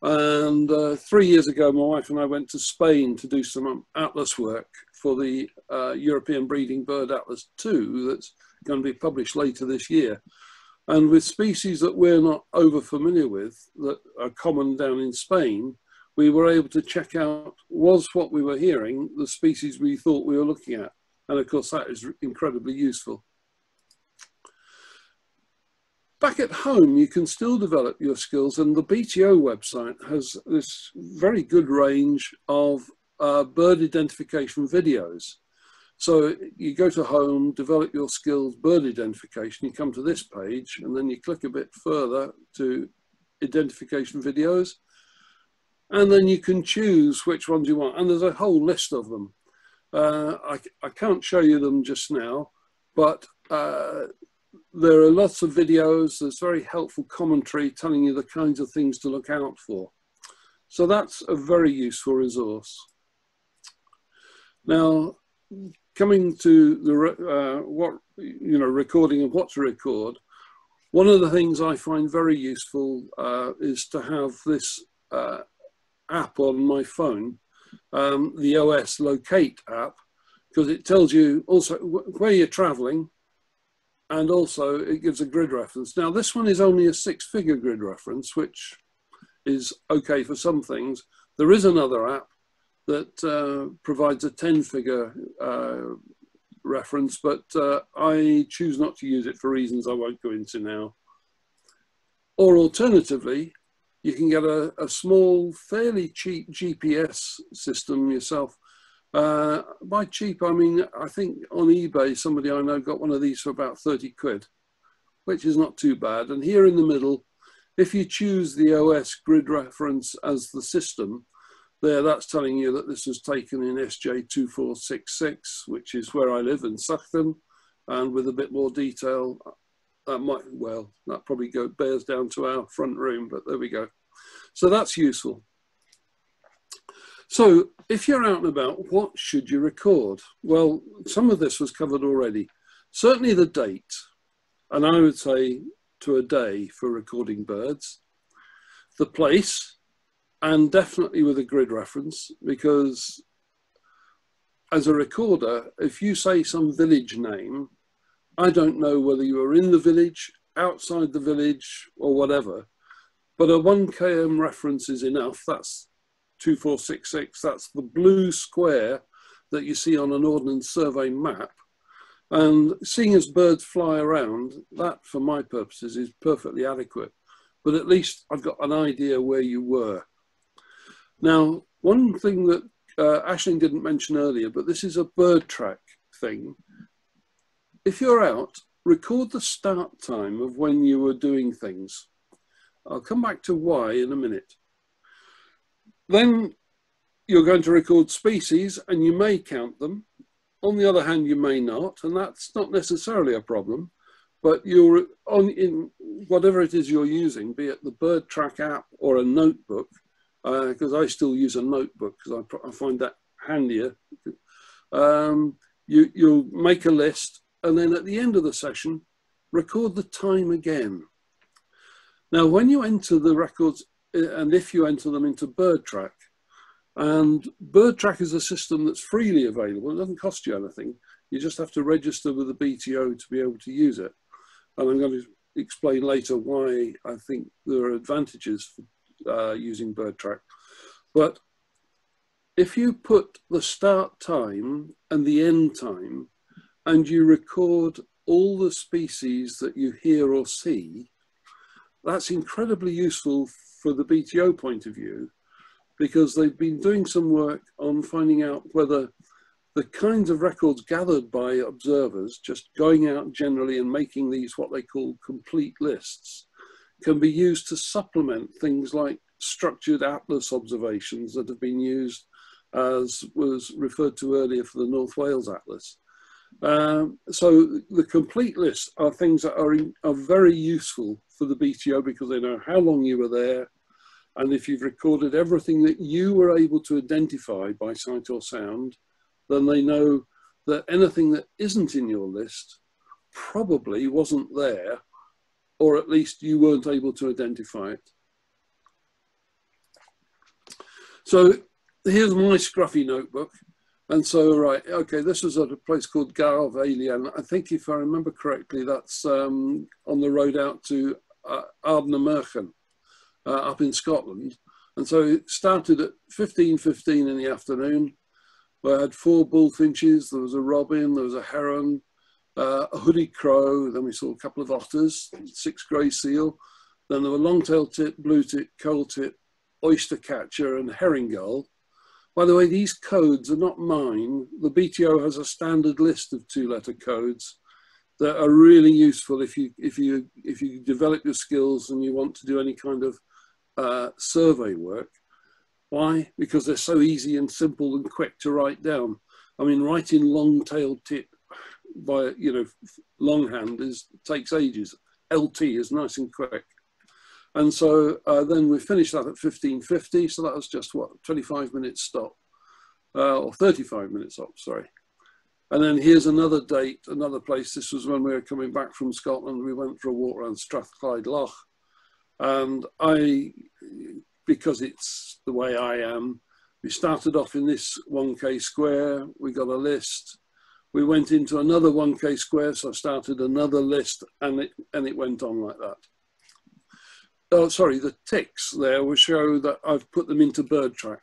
And uh, three years ago, my wife and I went to Spain to do some atlas work for the uh, European Breeding Bird Atlas 2 that's going to be published later this year. And with species that we're not over familiar with, that are common down in Spain, we were able to check out was what we were hearing the species we thought we were looking at. And of course, that is incredibly useful. Back at home, you can still develop your skills, and the BTO website has this very good range of uh, bird identification videos. So you go to home, develop your skills, bird identification, you come to this page, and then you click a bit further to identification videos, and then you can choose which ones you want. And there's a whole list of them. Uh, I, I can't show you them just now, but uh, there are lots of videos, there's very helpful commentary telling you the kinds of things to look out for. So that's a very useful resource. Now, coming to the uh, what you know recording and what to record, one of the things I find very useful uh, is to have this uh, app on my phone, um, the OS Locate app, because it tells you also where you're traveling, and also it gives a grid reference. Now this one is only a six figure grid reference, which is okay for some things. There is another app that uh, provides a 10 figure uh, reference, but uh, I choose not to use it for reasons I won't go into now. Or alternatively, you can get a, a small, fairly cheap GPS system yourself. Uh, by cheap, I mean, I think on eBay, somebody I know got one of these for about 30 quid, which is not too bad. And here in the middle, if you choose the OS grid reference as the system, there that's telling you that this was taken in SJ2466, which is where I live in Sutton, and with a bit more detail, that might, well, that probably go, bears down to our front room, but there we go. So that's useful. So if you're out and about, what should you record? Well, some of this was covered already. Certainly the date, and I would say to a day for recording birds. The place, and definitely with a grid reference, because as a recorder, if you say some village name, I don't know whether you are in the village, outside the village, or whatever, but a 1 km reference is enough. That's 2466. That's the blue square that you see on an Ordnance Survey map. And seeing as birds fly around, that for my purposes is perfectly adequate. But at least I've got an idea where you were. Now, one thing that uh, Ashling didn't mention earlier, but this is a bird track thing. If you're out, record the start time of when you were doing things. I'll come back to why in a minute. Then you're going to record species and you may count them. On the other hand, you may not, and that's not necessarily a problem, but you're on in whatever it is you're using, be it the bird track app or a notebook, because uh, I still use a notebook because I, I, find that handier. Um, you, you'll make a list and then at the end of the session, record the time again. Now, when you enter the records, uh, and if you enter them into BirdTrack, and BirdTrack is a system that's freely available, it doesn't cost you anything. You just have to register with the BTO to be able to use it. And I'm going to explain later why I think there are advantages for uh, using BirdTrack. But if you put the start time and the end time, and you record all the species that you hear or see, that's incredibly useful for the BTO point of view because they've been doing some work on finding out whether the kinds of records gathered by observers, just going out generally and making these what they call complete lists, can be used to supplement things like structured atlas observations that have been used as was referred to earlier for the North Wales Atlas. Um, so the complete list are things that are, in, are very useful for the BTO because they know how long you were there. And if you've recorded everything that you were able to identify by sight or sound, then they know that anything that isn't in your list probably wasn't there, or at least you weren't able to identify it. So here's my scruffy notebook. And so, right, okay, this was at a place called Garvellian. I think if I remember correctly, that's um, on the road out to uh, Ardnamurchan uh, up in Scotland. And so it started at 15.15 in the afternoon. I had four bullfinches, there was a robin, there was a heron, uh, a hooded crow, then we saw a couple of otters, six grey seal, then there were long-tailed tit, blue tit, coal tit, oyster catcher and herring gull. By the way, these codes are not mine. The BTO has a standard list of two-letter codes that are really useful if you if you if you develop your skills and you want to do any kind of uh, survey work. Why? Because they're so easy and simple and quick to write down. I mean, writing long-tailed tit by you know longhand is takes ages. LT is nice and quick. And so uh, then we finished that at 15.50, so that was just what, 25 minutes stop, uh, or 35 minutes stop, sorry. And then here's another date, another place. This was when we were coming back from Scotland. We went for a walk around Strathclyde Loch. And I, because it's the way I am, we started off in this 1K square. We got a list. We went into another 1K square, so I started another list, and it, and it went on like that oh, sorry, the ticks there will show that I've put them into BirdTrack.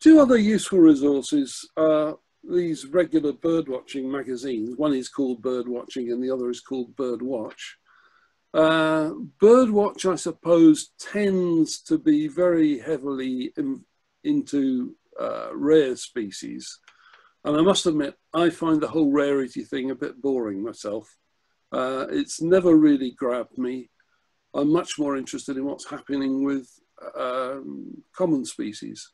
Two other useful resources. are these regular bird watching magazines, one is called Bird Watching and the other is called Bird Watch. Uh, Birdwatch, I suppose, tends to be very heavily in, into uh, rare species. And I must admit, I find the whole rarity thing a bit boring myself. Uh, it's never really grabbed me. I'm much more interested in what's happening with um, common species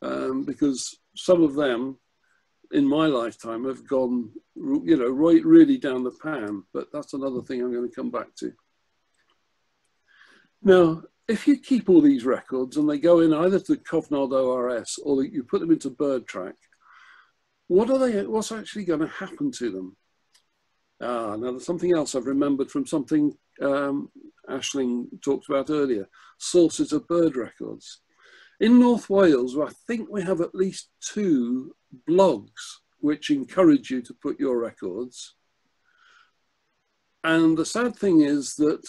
um, because some of them in my lifetime have gone, you know, right really down the pan. But that's another thing I'm going to come back to. Now, if you keep all these records and they go in either to Cofnod ORS or you put them into BirdTrack, what are they? What's actually going to happen to them? Ah, now there's something else I've remembered from something um, Ashling talked about earlier, sources of bird records. In North Wales, I think we have at least two blogs which encourage you to put your records. And the sad thing is that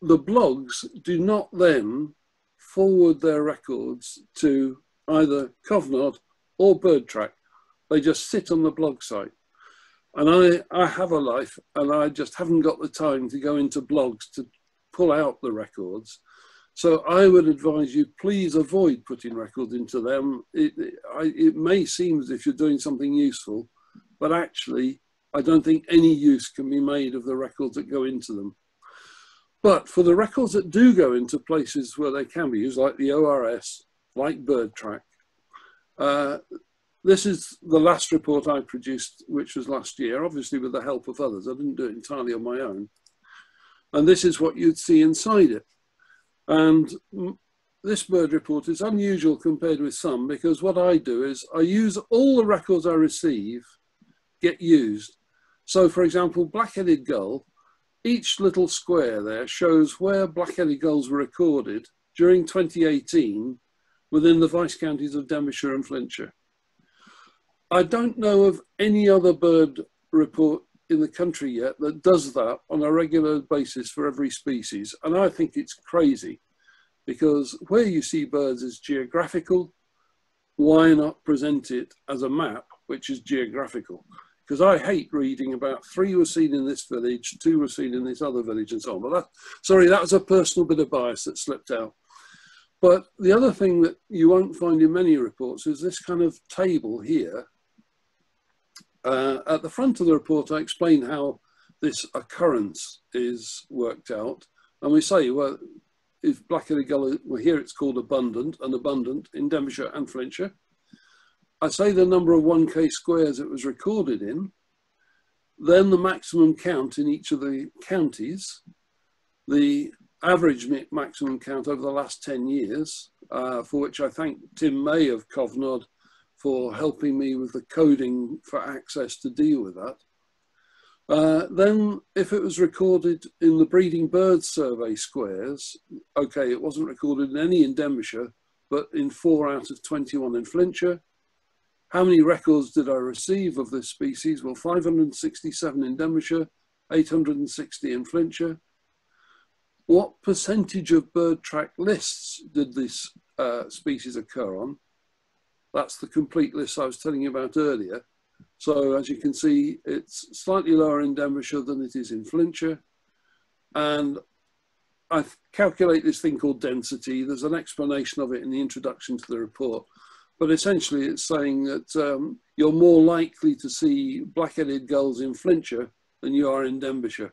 the blogs do not then forward their records to either Cofnod or BirdTrack. They just sit on the blog site. And I, I have a life and I just haven't got the time to go into blogs to pull out the records. So I would advise you, please avoid putting records into them. It, it, I, it may seem as if you're doing something useful, but actually I don't think any use can be made of the records that go into them. But for the records that do go into places where they can be used, like the ORS, like BirdTrack, uh, this is the last report I produced, which was last year, obviously with the help of others. I didn't do it entirely on my own. And this is what you'd see inside it. And this bird report is unusual compared with some because what I do is I use all the records I receive get used. So for example, black-headed gull, each little square there shows where black-headed gulls were recorded during 2018 within the vice counties of Denbighshire and Flintshire. I don't know of any other bird report in the country yet that does that on a regular basis for every species. And I think it's crazy because where you see birds is geographical, why not present it as a map which is geographical? because I hate reading about three were seen in this village, two were seen in this other village, and so on. But that, sorry, that was a personal bit of bias that slipped out. But the other thing that you won't find in many reports is this kind of table here. Uh, at the front of the report, I explain how this occurrence is worked out. And we say, well, if black-headed gull, well, here it's called abundant and abundant in Denbighshire and Flintshire. I say the number of 1k squares it was recorded in, then the maximum count in each of the counties, the average maximum count over the last 10 years, uh, for which I thank Tim May of Cofnod for helping me with the coding for access to deal with that. Uh, then if it was recorded in the breeding birds survey squares, okay, it wasn't recorded in any in Denbighshire, but in four out of 21 in Flintshire, how many records did I receive of this species? Well, 567 in Denbighshire, 860 in Flintshire. What percentage of bird track lists did this uh, species occur on? That's the complete list I was telling you about earlier. So as you can see, it's slightly lower in Denbighshire than it is in Flintshire. And I calculate this thing called density. There's an explanation of it in the introduction to the report. But essentially, it's saying that um, you're more likely to see black-headed gulls in Flintshire than you are in Denbighshire,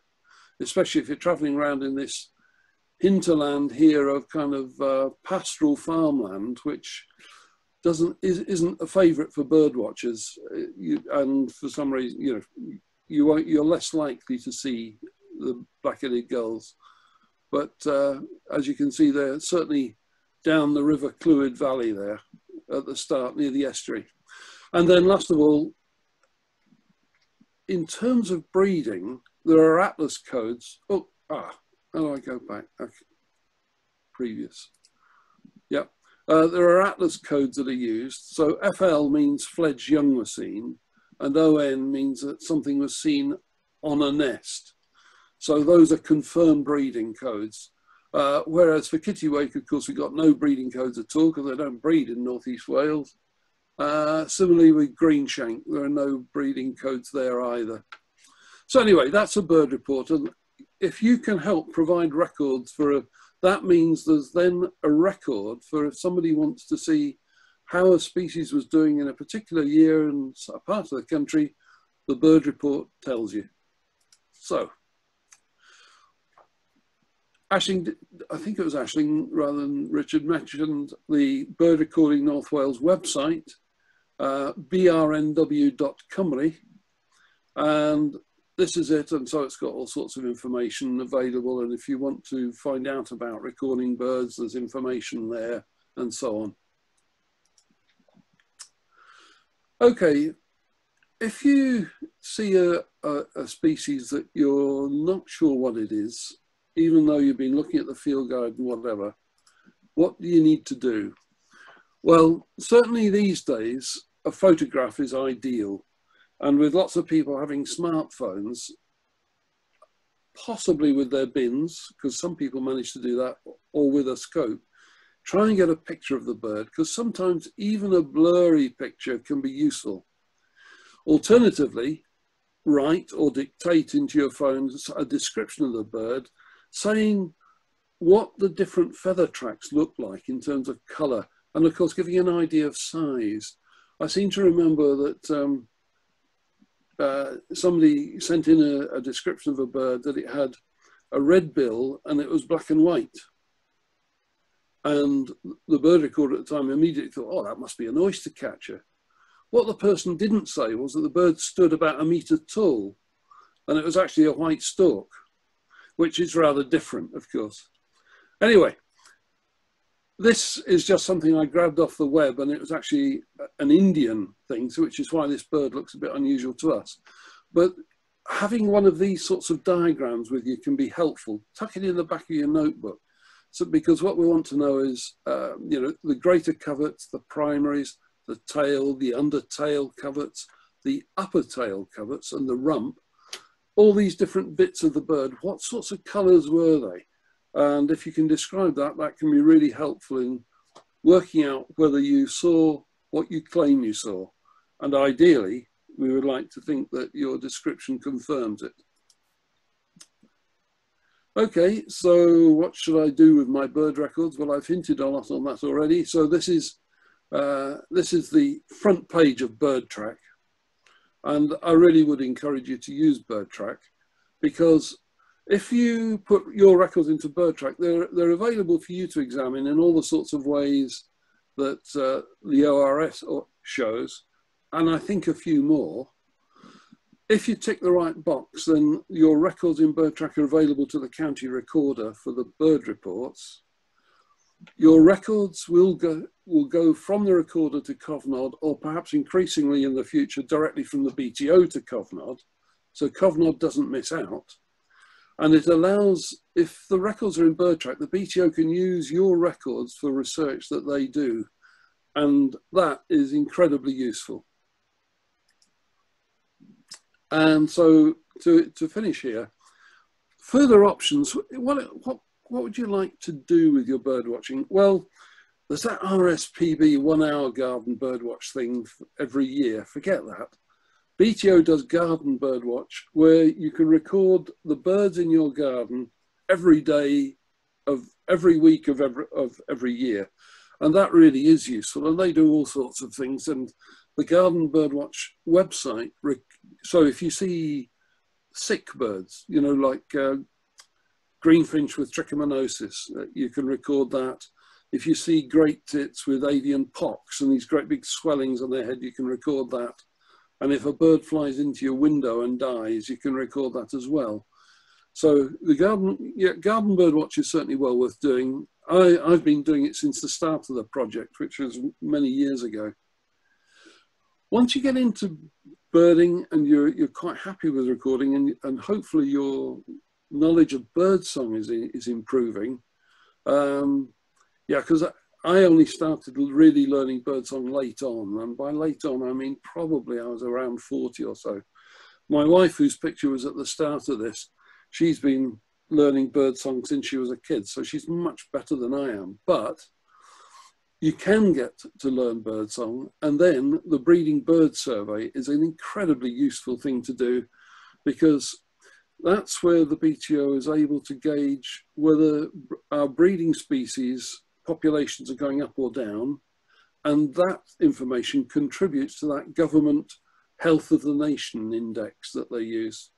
especially if you're travelling around in this hinterland here of kind of uh, pastoral farmland, which doesn't is, isn't a favourite for bird watchers, uh, you, and for some reason, you know, you won't, you're less likely to see the black-headed gulls. But uh, as you can see, they're certainly down the River Clwyd Valley there at the start near the estuary. And then last of all, in terms of breeding, there are atlas codes. Oh, ah, how do I go back? Okay. Previous. Uh, there are atlas codes that are used. So FL means fledged young were seen, and ON means that something was seen on a nest. So those are confirmed breeding codes. Uh, whereas for kittiwake, of course, we've got no breeding codes at all because they don't breed in northeast Wales. Uh, similarly with greenshank, there are no breeding codes there either. So anyway, that's a bird report. And if you can help provide records for a, that means there's then a record for if somebody wants to see how a species was doing in a particular year in a part of the country, the bird report tells you. So, Ashling, I think it was Ashling rather than Richard mentioned the Bird Recording North Wales website, uh, and this is it. And so it's got all sorts of information available. And if you want to find out about recording birds, there's information there and so on. Okay, if you see a, a, a, species that you're not sure what it is, even though you've been looking at the field guide and whatever, what do you need to do? Well, certainly these days, a photograph is ideal. And with lots of people having smartphones, possibly with their bins, because some people manage to do that, or with a scope, try and get a picture of the bird because sometimes even a blurry picture can be useful. Alternatively, write or dictate into your phone a description of the bird saying what the different feather tracks look like in terms of colour and of course giving an idea of size. I seem to remember that um, uh, somebody sent in a, a description of a bird that it had a red bill and it was black and white. And the bird recorder at the time immediately thought, oh, that must be an oyster catcher. What the person didn't say was that the bird stood about a metre tall and it was actually a white stork, which is rather different, of course. Anyway, this is just something I grabbed off the web and it was actually an Indian thing, so which is why this bird looks a bit unusual to us. But having one of these sorts of diagrams with you can be helpful. Tuck it in the back of your notebook so because what we want to know is, uh, you know, the greater coverts, the primaries, the tail, the undertail coverts, the upper tail coverts and the rump, all these different bits of the bird, what sorts of colours were they? And if you can describe that, that can be really helpful in working out whether you saw what you claim you saw. And ideally, we would like to think that your description confirms it. Okay, so what should I do with my bird records? Well, I've hinted a lot on that already. So this is, uh, this is the front page of BirdTrack. And I really would encourage you to use BirdTrack because if you put your records into BirdTrack, they're, they're available for you to examine in all the sorts of ways that uh, the ORS shows, and I think a few more. If you tick the right box, then your records in BirdTrack are available to the county recorder for the bird reports. Your records will go, will go from the recorder to Cofnod, or perhaps increasingly in the future, directly from the BTO to Cofnod, so Cofnod doesn't miss out. And it allows, if the records are in BirdTrack, the BTO can use your records for research that they do. And that is incredibly useful. And so to, to finish here, further options, what, what, what would you like to do with your bird watching? Well, there's that RSPB one hour garden birdwatch thing every year. Forget that. BTO does garden bird watch where you can record the birds in your garden every day of every week of every, of every year. And that really is useful. And they do all sorts of things. And the Garden Birdwatch website. So if you see sick birds, you know, like uh, greenfinch with trichomoniasis, uh, you can record that. If you see great tits with avian pox and these great big swellings on their head, you can record that. And if a bird flies into your window and dies, you can record that as well. So the garden, yeah, garden bird watch is certainly well worth doing. I, I've been doing it since the start of the project, which was many years ago. Once you get into birding and you're, you're quite happy with recording and, and hopefully your knowledge of bird song is, is improving. Um, yeah, because I, only started really learning birdsong late on. And by late on, I mean probably I was around 40 or so. My wife, whose picture was at the start of this, she's been learning birdsong since she was a kid. So she's much better than I am. But you can get to learn birdsong, and then the breeding bird survey is an incredibly useful thing to do because that's where the BTO is able to gauge whether our breeding species populations are going up or down, and that information contributes to that government health of the nation index that they use.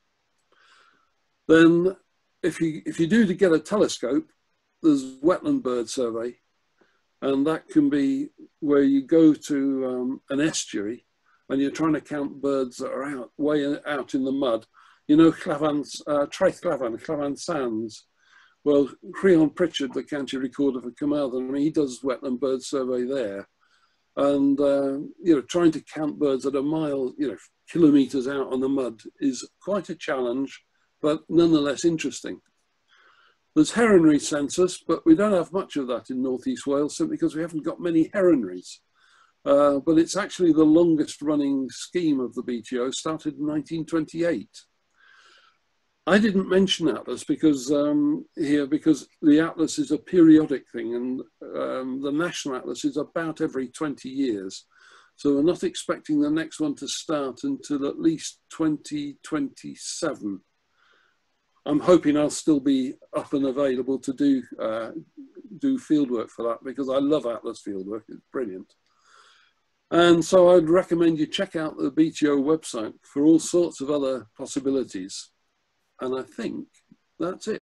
Then if you, if you do to get a telescope, there's wetland bird survey, and that can be where you go to um, an estuary and you're trying to count birds that are out way out in the mud. You know, Lavan, uh, Traeth Lafan, Lavan Sands. Well, Rhion Pritchard, the county recorder for Caernarfon, I mean, he does wetland bird survey there. And, uh, you know, trying to count birds at a mile, you know, kilometres out on the mud is quite a challenge, but nonetheless interesting. There's heronry census, but we don't have much of that in Northeast Wales simply because we haven't got many heronries. Uh, but it's actually the longest running scheme of the BTO, started in 1928. I didn't mention Atlas because um, here because the Atlas is a periodic thing and um, the National Atlas is about every 20 years. So we're not expecting the next one to start until at least 2027. I'm hoping I'll still be up and available to do uh, do fieldwork for that because I love Atlas fieldwork. It's brilliant. And so I'd recommend you check out the BTO website for all sorts of other possibilities. And I think that's it.